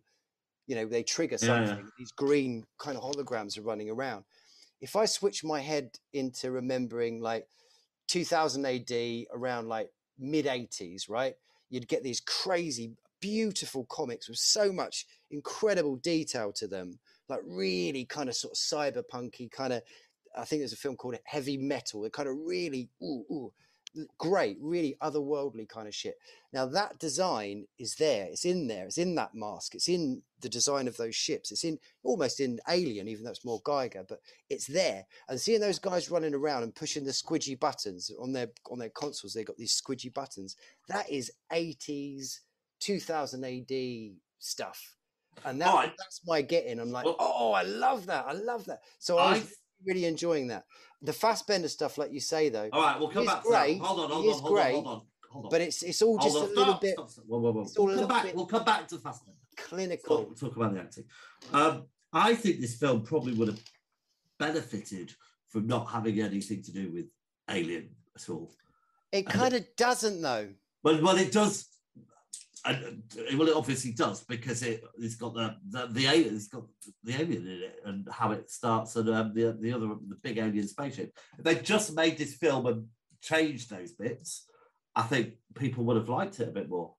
you know they trigger Yeah, yeah. something these green kind of holograms are running around if i switch my head into remembering like 2000 AD, around like mid 80s, right? You'd get these crazy, beautiful comics with so much incredible detail to them, like really kind of sort of cyberpunky kind of. I think there's a film called Heavy Metal. They're kind of really, ooh, ooh, great, really otherworldly kind of shit. Now that design is there. It's in there. It's in that mask. It's in the design of those ships. It's in almost in Alien, even though it's more Giger, but it's there. And seeing those guys running around and pushing the squidgy buttons on their on their consoles, they've got these squidgy buttons. That is 80s, 2000 AD stuff. And that, that's my getting. I'm like, oh, I love that. I love that. So I was I- really enjoying that. The Fassbender stuff, like you say, though. All right, we'll come back to that. great. Hold on, hold on, hold on, great, hold on, hold on. But it's it's all just on, a little stop, bit stop, stop. Whoa, whoa, whoa. it's all We'll a come back. bit We'll come back to Fassbender. clinical. Talk, talk about the acting. Um, I think this film probably would have benefited from not having anything to do with Alien at all. It kind of doesn't though. But well, it does. And, uh, well, it obviously does because it it's got the the, the alien, it's got the alien in it, and how it starts, and um, the the other the big alien spaceship. If they just made this film and changed those bits, I think people would have liked it a bit more.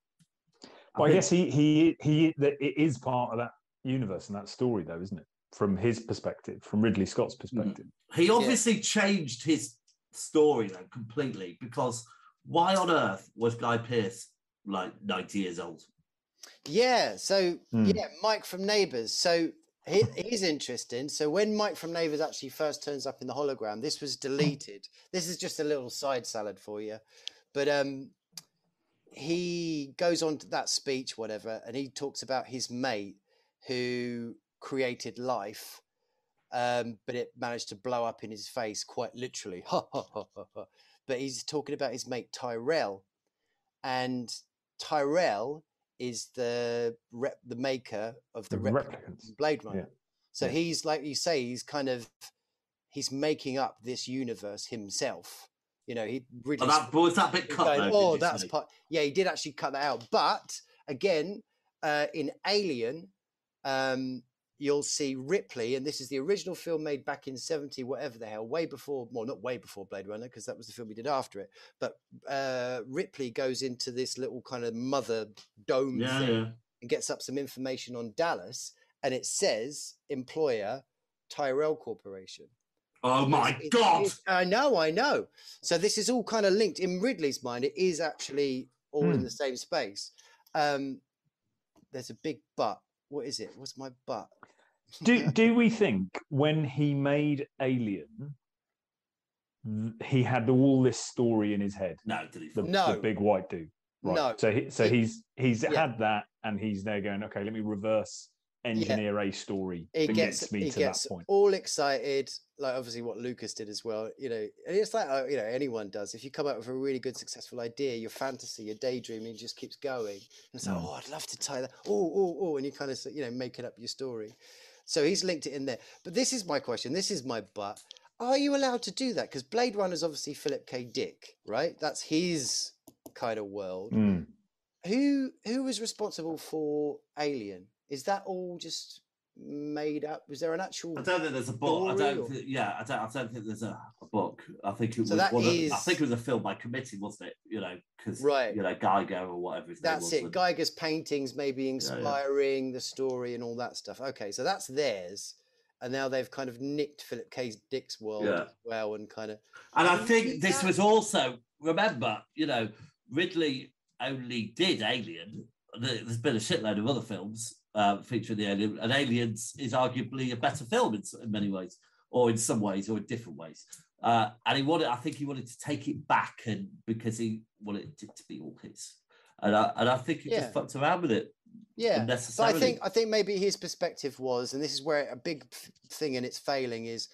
Well, I think- guess he he he that it is part of that universe and that story, though, isn't it? From his perspective, from Ridley Scott's perspective. He obviously changed his story though completely because why on earth was Guy Pearce like 90 years old? Yeah. So Hmm. yeah, Mike from Neighbours. So he, he's interesting. So when Mike from Neighbours actually first turns up in the hologram, this was deleted. This is just a little side salad for you, but um, he goes on to that speech, whatever, and he talks about his mate who created life. Um, but it managed to blow up in his face quite literally. Ha, ha, ha, ha, ha. But he's talking about his mate Tyrell, and Tyrell is the rep, the maker of the, The replicants replicants. Blade Runner. Yeah. So Yeah. he's like you say, he's kind of he's making up this universe himself. You know, he really. Oh, that, was that bit cut going, though? oh, that's part. Yeah, he did actually cut that out. But again, uh, in Alien, um, you'll see Ripley, and this is the original film made back in seventy, whatever the hell, way before. Well, not way before Blade Runner, because that was the film we did after it. But uh, Ripley goes into this little kind of mother dome Yeah, thing yeah. and gets up some information on Dallas, and it says employer Tyrell Corporation. Oh my It's- god! it's- I know, I know. So this is all kind of linked in Ridley's mind. It is actually all in Hmm. the same space. Um, there's a big but. What is it? What's my butt? do do we think when he made Alien, he had all this story in his head? No, did he? The, No. the big white dude. Right. No. So he, so he's he's yeah. had that, and he's there going, okay, let me reverse engineer a story that gets, gets me he to gets that point. all excited, like obviously what Lucas did as well. You know, it's like uh, you know anyone does. If you come up with a really good, successful idea, your fantasy, your daydreaming just keeps going. And it's like, Mm. oh, I'd love to tie that. Oh, oh, oh, and you kind of you know make it up your story. So he's linked it in there. But this is my question. This is my but. Are you allowed to do that? Because Blade Runner is obviously Philip K. Dick, right? That's his kind of world. Mm. Who who was responsible for Alien? Is that all just made up? Was there an actual? I don't think there's a book. I don't. or- Think, yeah, I don't. I don't think there's a, a book. I think it was. So that one of- I think it was a film by committee, wasn't it? You know, because Right. You know, Giger or whatever. His name That's was, it. and- Giger's paintings maybe yeah. inspiring the story and all that stuff. Okay, so that's theirs, and now they've kind of nicked Philip K. Dick's world Yeah. as well, and kind of. And I think this that? was also remember, you know, Ridley only did Alien. There's been a shitload of other films uh, featuring the Alien, and Aliens is arguably a better film in, in many ways, or in some ways, or in different ways. Uh, and he wanted, I think, he wanted to take it back, and because he wanted it to be all his. And I, and I think he Yeah. just fucked around with it. Yeah, but I think I think maybe his perspective was, and this is where a big thing and it's failing is.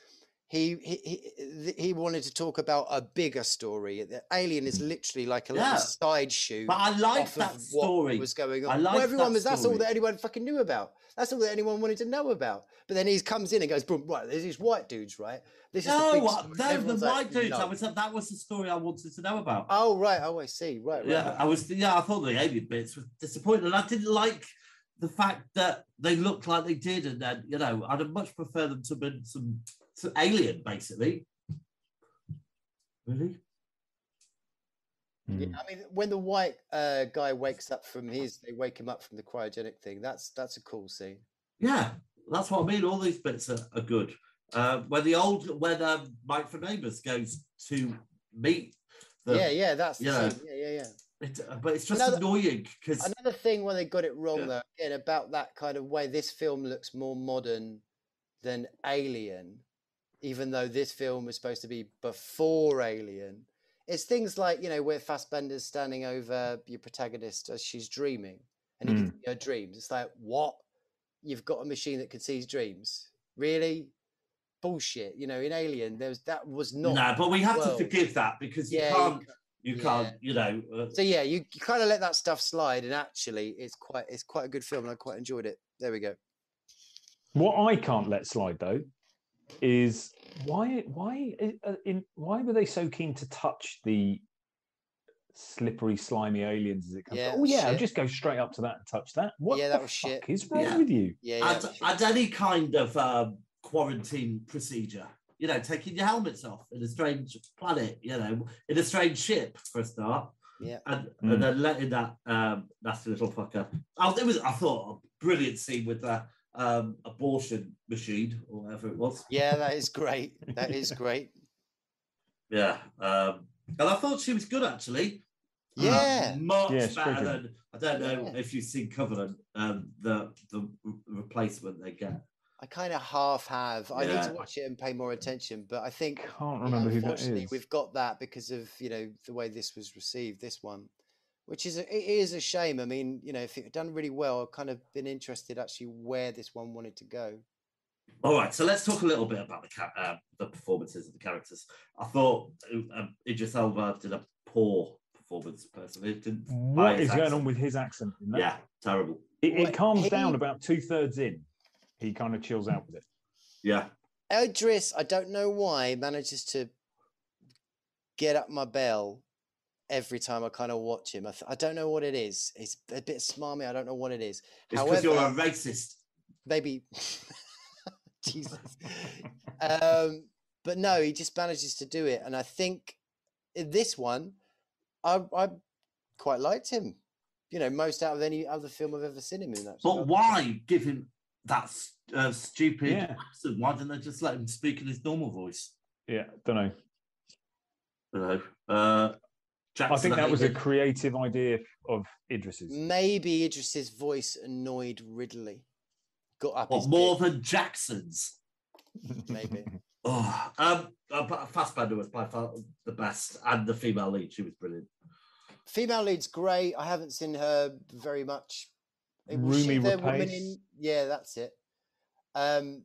He, he he wanted to talk about a bigger story. The Alien is literally like a Mm. Yeah. little side shoot. But I like that story. was going on. I well, like everyone that was. That's all that anyone fucking knew about. That's all that anyone wanted to know about. But then he comes in and goes, "Boom, right, there's these white dudes, right? This is the No, big uh, story." no, the Everyone's like, white dudes. I was, that was the story I wanted to know about. Oh right, oh I see. Right, right. yeah. I was. Yeah, I thought the alien bits were disappointing, and I didn't like the fact that they looked like they did, and then you know, I'd have much prefer them to have been some, some alien, basically. Really? Yeah, I mean, when the white uh, guy wakes up from his, they wake him up from the cryogenic thing. That's that's a cool scene. Yeah, that's what I mean. All these bits are, are good. Uh, when the old, when um, Mike from Neighbours goes to meet, the, yeah, yeah, that's the you know, scene. Yeah, yeah, yeah. it, but it's just Another- annoying because Another thing where they got it wrong Yeah. though, again about that kind of way, this film looks more modern than Alien, even though this film was supposed to be before Alien. It's things like you know where Fassbender's standing over your protagonist as she's dreaming, and he can see her dreams. It's like what? You've got a machine that can see his dreams? Really? Bullshit. You know, in Alien, there was that was not. no, but we have world. to forgive that because you Yeah, you can't, ca- you can't, you know. Uh, So yeah, you, you kind of let that stuff slide, and actually, it's quite it's quite a good film, and I quite enjoyed it. There we go. What I can't let slide though is why why uh, in why were they so keen to touch the slippery, slimy aliens as it comes. Yeah, oh yeah, I'll just go straight up to that and touch that. What Yeah, the that was fuck shit. is wrong Yeah. with you? Yeah, yeah. Add, add any kind of um, quarantine procedure. You know, taking your helmets off in a strange planet. You know, in a strange ship for a start, yeah. and, Mm. and then letting that um, nasty little fucker. Oh, it was. I thought a brilliant scene with the um, abortion machine or whatever it was. Yeah, that is great. That is great. Yeah, um, and I thought she was good actually. Yeah. Uh, much Yeah, better Strickland. than I don't know Yeah. if you've seen Covenant, um, the the replacement they get. I kind of half have. I need to watch it and pay more attention, but I think Can't you know, remember who that unfortunately, is. we've got that because of you know the way this was received. This one, which is a, it is a shame. I mean, you know, if it had done really well, I've kind of been interested actually where this one wanted to go. All right, so let's talk a little bit about the ca- uh, the performances of the characters. I thought uh, Idris Elba did a poor performance personally. It didn't buy What is going on with his accent? In? Yeah, terrible. It, it calms he- down about two thirds in. He kind of chills out with it. Yeah, Idris, I don't know why, manages to get up my bell every time I kind of watch him. I, th- I don't know what it is. He's a bit smarmy. I don't know what it is. it's because you're a racist. maybe Jesus. Um, but no, he just manages to do it, and I think in this one, I I quite liked him. You know, most out of any other film I've ever seen him in. Actually, But why give him that uh, stupid Yeah. accent? Why didn't they just let him speak in his normal voice? Yeah, don't know. You know, uh, Jackson, I think that was a creative idea of Idris's. maybe Idris's voice annoyed Ridley. Got up what more bit, than Jackson's. maybe. Oh, um, uh, Fassbender was by far the best, and the female lead, she was brilliant. Female lead's great. I haven't seen her very much. Was she woman in? Yeah, that's it. Um,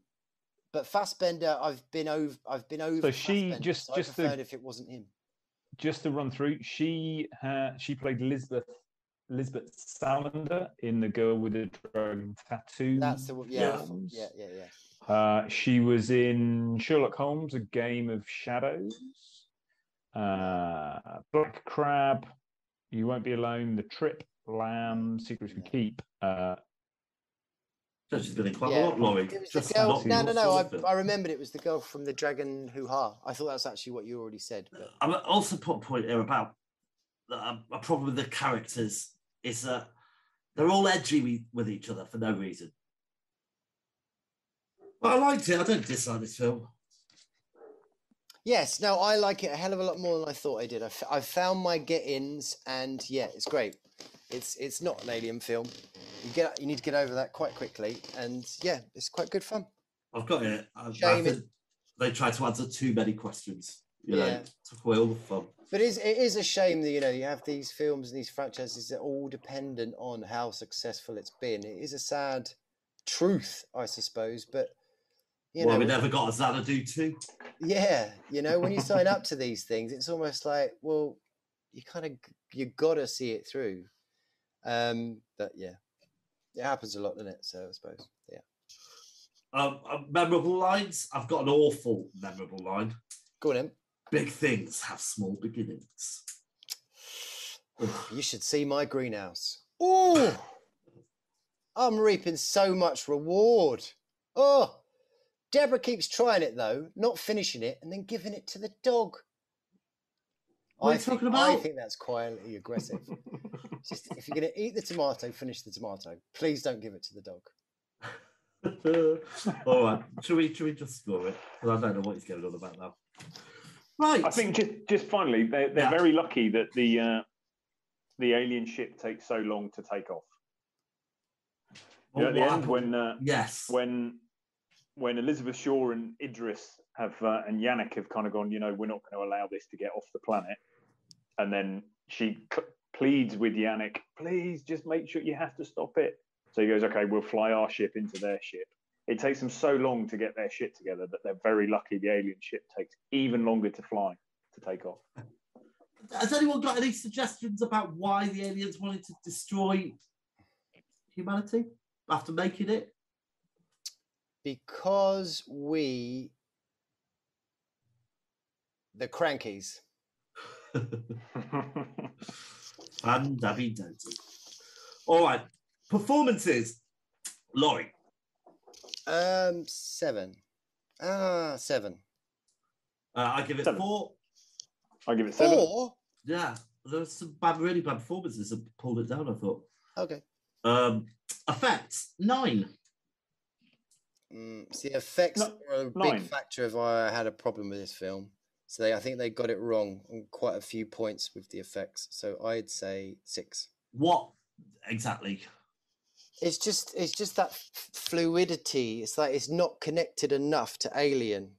but Fassbender, I've been over. I've been over. So she Fassbender, just- so I just the- if it wasn't him. Just to run through, she ha- she played Lisbeth Lisbeth Salander in The Girl with the Dragon Tattoo. That's the yeah, yeah, yeah, yeah. Uh, she was in Sherlock Holmes: A Game of Shadows, uh, Black Crab, You Won't Be Alone, The Trip, Lamb, Secrets We Keep. Uh, So she's been in quite Yeah. a lot, Laurie. It was Just the girl. No, no, no. sort of film. I, I remembered it was the girl from the Dragon Hoo Ha. I thought that's actually what you already said. But I also put a point here about uh, a problem with the characters is that they're all edgy with- each other for no reason. But I liked it. I don't dislike this film. yes, no, I like it a hell of a lot more than I thought I did. I, f- I found my get-ins, and yeah, it's great. It's it's not an alien film. You get you need to get over that quite quickly, and yeah, it's quite good fun. I've got it. I, I Shame it- they try to answer too many questions. You know, Yeah. away all the fun. But it is, it is a shame that you know you have these films and these franchises that are all dependent on how successful it's been. It is a sad truth, I suppose. But you well, know, we never got a Xanadu too. yeah, you know, when you sign up to these things, it's almost like, well, you kind of you gotta see it through. Um, but yeah, it happens a lot, doesn't it? So I suppose, yeah. Um, uh, memorable lines. I've got an awful memorable line. Go on, then. Big things have small beginnings. You should see my greenhouse. Oh, I'm reaping so much reward. Oh, Deborah keeps trying it though, not finishing it, and then giving it to the dog. What are I you think, talking I think that's quietly aggressive. Just if you're going to eat the tomato, finish the tomato. Please don't give it to the dog. All right, should we should we just score it? Because I don't know what he's going on about now. Right. I think just just finally, they're, they're Yeah. very lucky that the uh, the alien ship takes so long to take off. You know, at the end, when uh, yes, when when Elizabeth Shaw and Idris have uh, and Yannick have kind of gone, you know, we're not going to allow this to get off the planet, and then she c- pleads with Yannick, please just make sure you have to stop it. So he goes, okay, we'll fly our ship into their ship. It takes them so long to get their shit together that they're very lucky the alien ship takes even longer to fly to take off. Has anyone got any suggestions about why the aliens wanted to destroy humanity after making it? Because we, the crankies. And Dabby Doty. All right, performances. Laurie, Um, seven. Ah, seven. uh, I give it Seven. four. I give it seven. Four. Yeah, there was some bad, really bad performances that pulled it down. I thought. Okay. Um, effects nine. Mm, see, effects No, are a big factor if I had a problem with this film. So they, I think they got it wrong on quite a few points with the effects. So I'd say six. What exactly? It's just, it's just that fluidity. It's like it's not connected enough to Alien.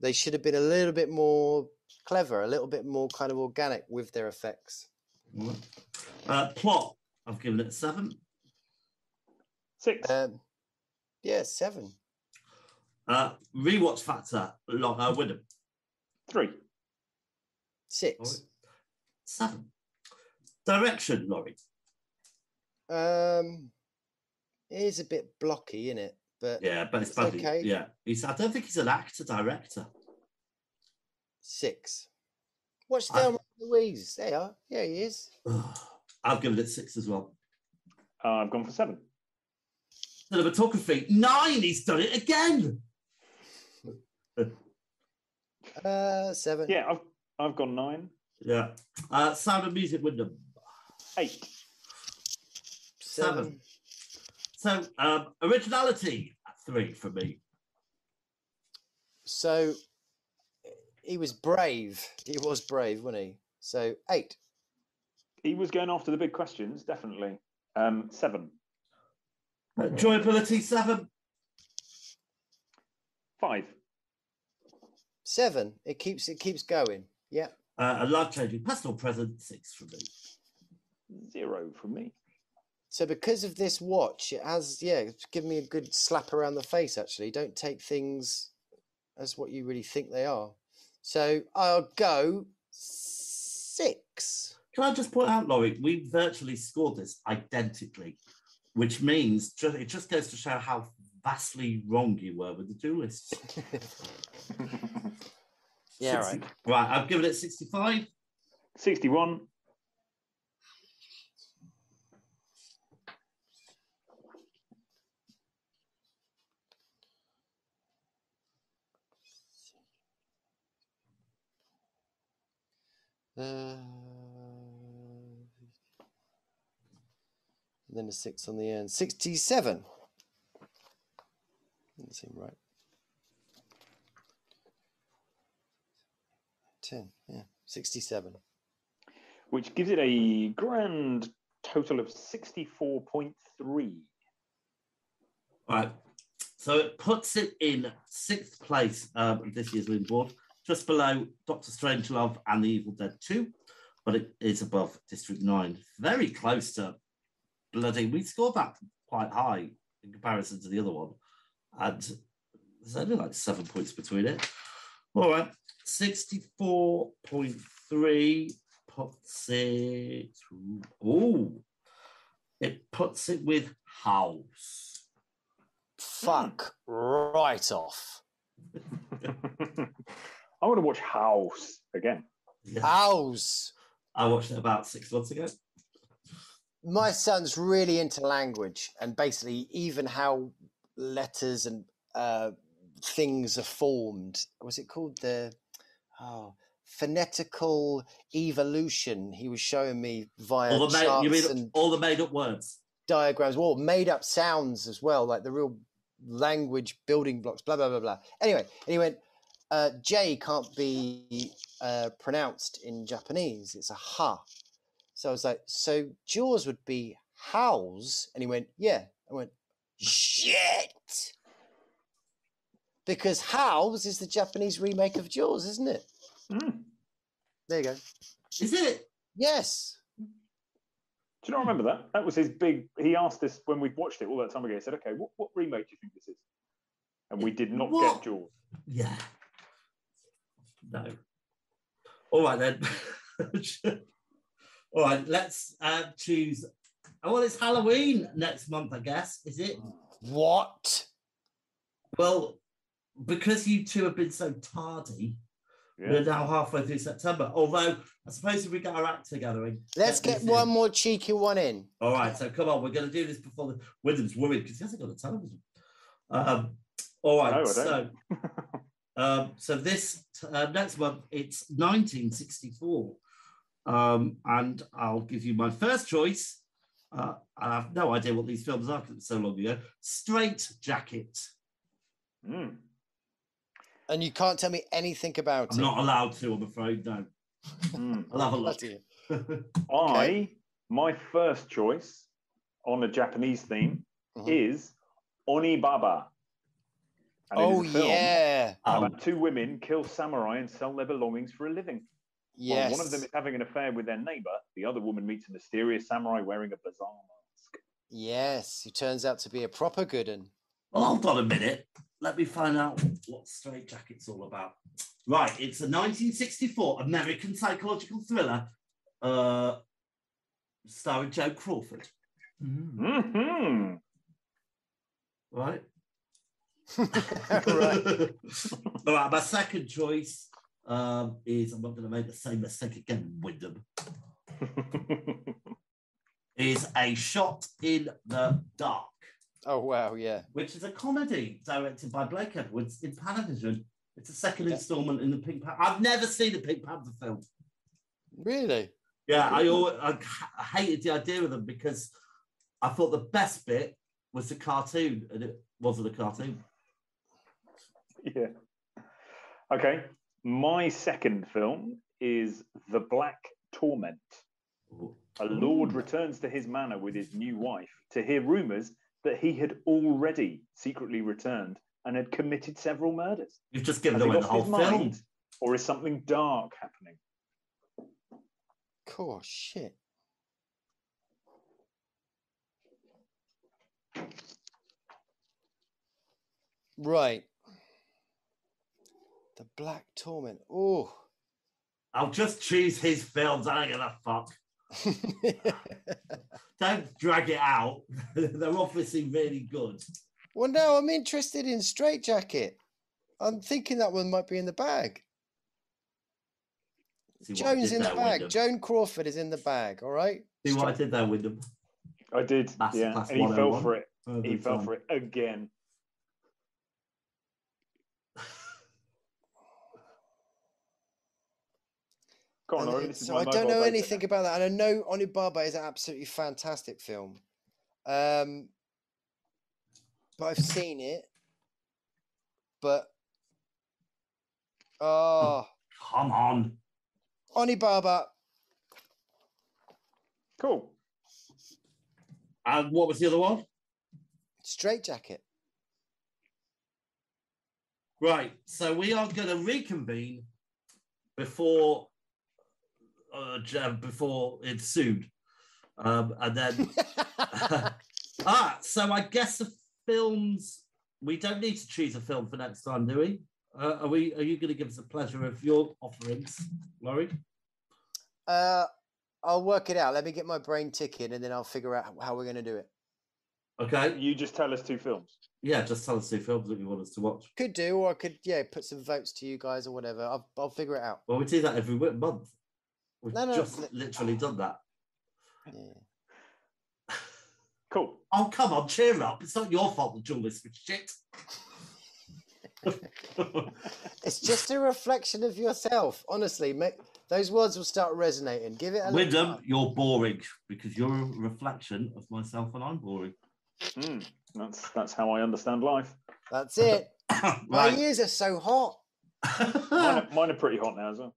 They should have been a little bit more clever, a little bit more kind of organic with their effects. Uh, plot. I've given it seven. Six. Um, yeah, seven. Uh, rewatch factor. Lo- uh, Wyndham. Three. Six. Seven. Direction, Laurie. Um, it is a bit blocky, isn't it? But Yeah, but it's it's badly. okay. Yeah, he's. I don't think he's an actor director. Six. Watch I- Thelma and Louise. They are. Yeah, he is. I've given it six as well. Uh, I've gone for seven. Cinematography nine. He's done it again. Uh, seven. Yeah, I've I've gone nine. Yeah. Uh, sound of music, with Wyndham. Eight. Seven. So um, originality three for me. So he was brave. He was brave, wasn't he? So eight. He was going after the big questions, definitely. Um, seven. Enjoyability seven. Five. Seven. It keeps it keeps going. Yeah. Uh, a life changing personal present six for me. Zero from me. So because of this watch, it has yeah, it's given me a good slap around the face. Actually, don't take things as what you really think they are. So I'll go six. Can I just point out, Laurie, we virtually scored this identically, which means it just goes to show how vastly wrong you were with the Duelists. yeah, 60, right. Right, I've given it 65. 61. Uh, then a six on the end. 67. Didn't seem right. 10, yeah, 67. Which gives it a grand total of 64.3. Right. So it puts it in sixth place um, of this year's leaderboard, Board, just below Doctor Strangelove and The Evil Dead 2, but it is above District 9. Very close to Bloody. We scored that quite high in comparison to the other one. And there's only like seven points between it. All right. 64.3 puts it. Oh, it puts it with House. Fuck right off. I want to watch House again. House. I watched it about six months ago. My son's really into language and basically even how letters and uh, things are formed. Was it called the oh, phonetical evolution? He was showing me via All the, made, charts you mean and all the made up words. diagrams, well, made up sounds as well, like the real language building blocks, blah, blah, blah, blah. Anyway, and he went, uh, J can't be uh, pronounced in Japanese. It's a ha. So I was like, so Jaws would be house? And he went, yeah. I went, shit. Because house is the Japanese remake of Jaws, isn't it? There you go. Is it? Yes. Do you not remember that? That was his big. He asked us when we watched it all that time ago. He said, "Okay, what, what remake do you think this is?" And we did not What? get Jaws. Yeah. No. All right then. All right, let's uh, choose. Oh, well, it's Halloween next month, I guess. Is it? What? Well, because you two have been so tardy, Yeah. We're now halfway through September. Although I suppose if we get our act together, and Let's this get in- one more cheeky one in. All right, so come on, we're going to do this before the Wyndham's worried because he hasn't got a television. Um, all right, No, I so don't. um, so this uh, next month it's 1964, um, and I'll give you my first choice. Uh, I have no idea what these films are 'cause it's so long ago. Straight Jacket. Mm. And you can't tell me anything about I'm it. not allowed to, I'm afraid. No, Mm. I'll have a look. I my first choice on a Japanese theme Mhm. is Onibaba. And it is Oh a yeah. About two women kill samurai and sell their belongings for a living. While Yes. one of them is having an affair with their neighbor. The other woman meets a mysterious samurai wearing a bizarre mask. Yes, he turns out to be a proper good un. Well, hold on a minute. Let me find out what Straight Jacket's all about. Right, it's a 1964 American psychological thriller uh, starring Joe Crawford. Mm-hmm. Right? right. all right, my second choice um, is I'm not going to make the same mistake again, Wyndham. is A Shot in the Dark, Oh wow, yeah. which is a comedy directed by Blake Edwards in Panavision. It's a second installment in the Pink Panther. I've never seen the Pink Panther film. Really? Yeah, I, always, I, I hated the idea of them because I thought the best bit was the cartoon, and it wasn't a cartoon. yeah. Okay. My second film is The Black Torment. A lord returns to his manor with his new wife to hear rumours that he had already secretly returned and had committed several murders. You've just given Has he away the lost whole film. mind? Or is something dark happening? Cool shit. Right. The Black Torment. Oh. I'll just choose his films. I don't give a fuck. Don't drag it out. They're obviously really good. well, no, I'm interested in Straight Jacket. I'm thinking that one might be in the bag. See what Jones did in the bag. Joan Crawford is in the bag. All right. See what I did there, with them. I did, That's- yeah. and he fell for it. Further oh He fell oh, time. for it again. Go on, Laurie. it- This is so I don't know data anything about that, and I know Onibaba is an absolutely fantastic film. Um, but I've seen it. But oh, Come on. Onibaba. Cool. And what was the other one? Straight Jacket. Right. So we are going to reconvene before uh, before it's sued, um, and then ah. So I guess the films we don't need to choose a film for next time, do we? Uh, are we? Are you going to give us the pleasure of your offerings, Laurie? Uh, I'll work it out. Let me get my brain ticking, and then I'll figure out how we're going to do it. Okay. You just tell us two films. Yeah, just tell us two films that you want us to watch. Could do, or I could, yeah, put some votes to you guys or whatever. I'll, I'll figure it out. Well, we do that every month. We've No, no, just li- literally done that. Cool. Oh, come on, cheer up. It's not your fault the journalists were shit. It's just a reflection of yourself. Honestly, make, those words will start resonating. Give it a little Wyndham, you're boring because you're a reflection of myself and I'm boring. Mm, that's that's how I understand life. That's it. My ears are so hot. Mine are, mine are pretty hot now as well.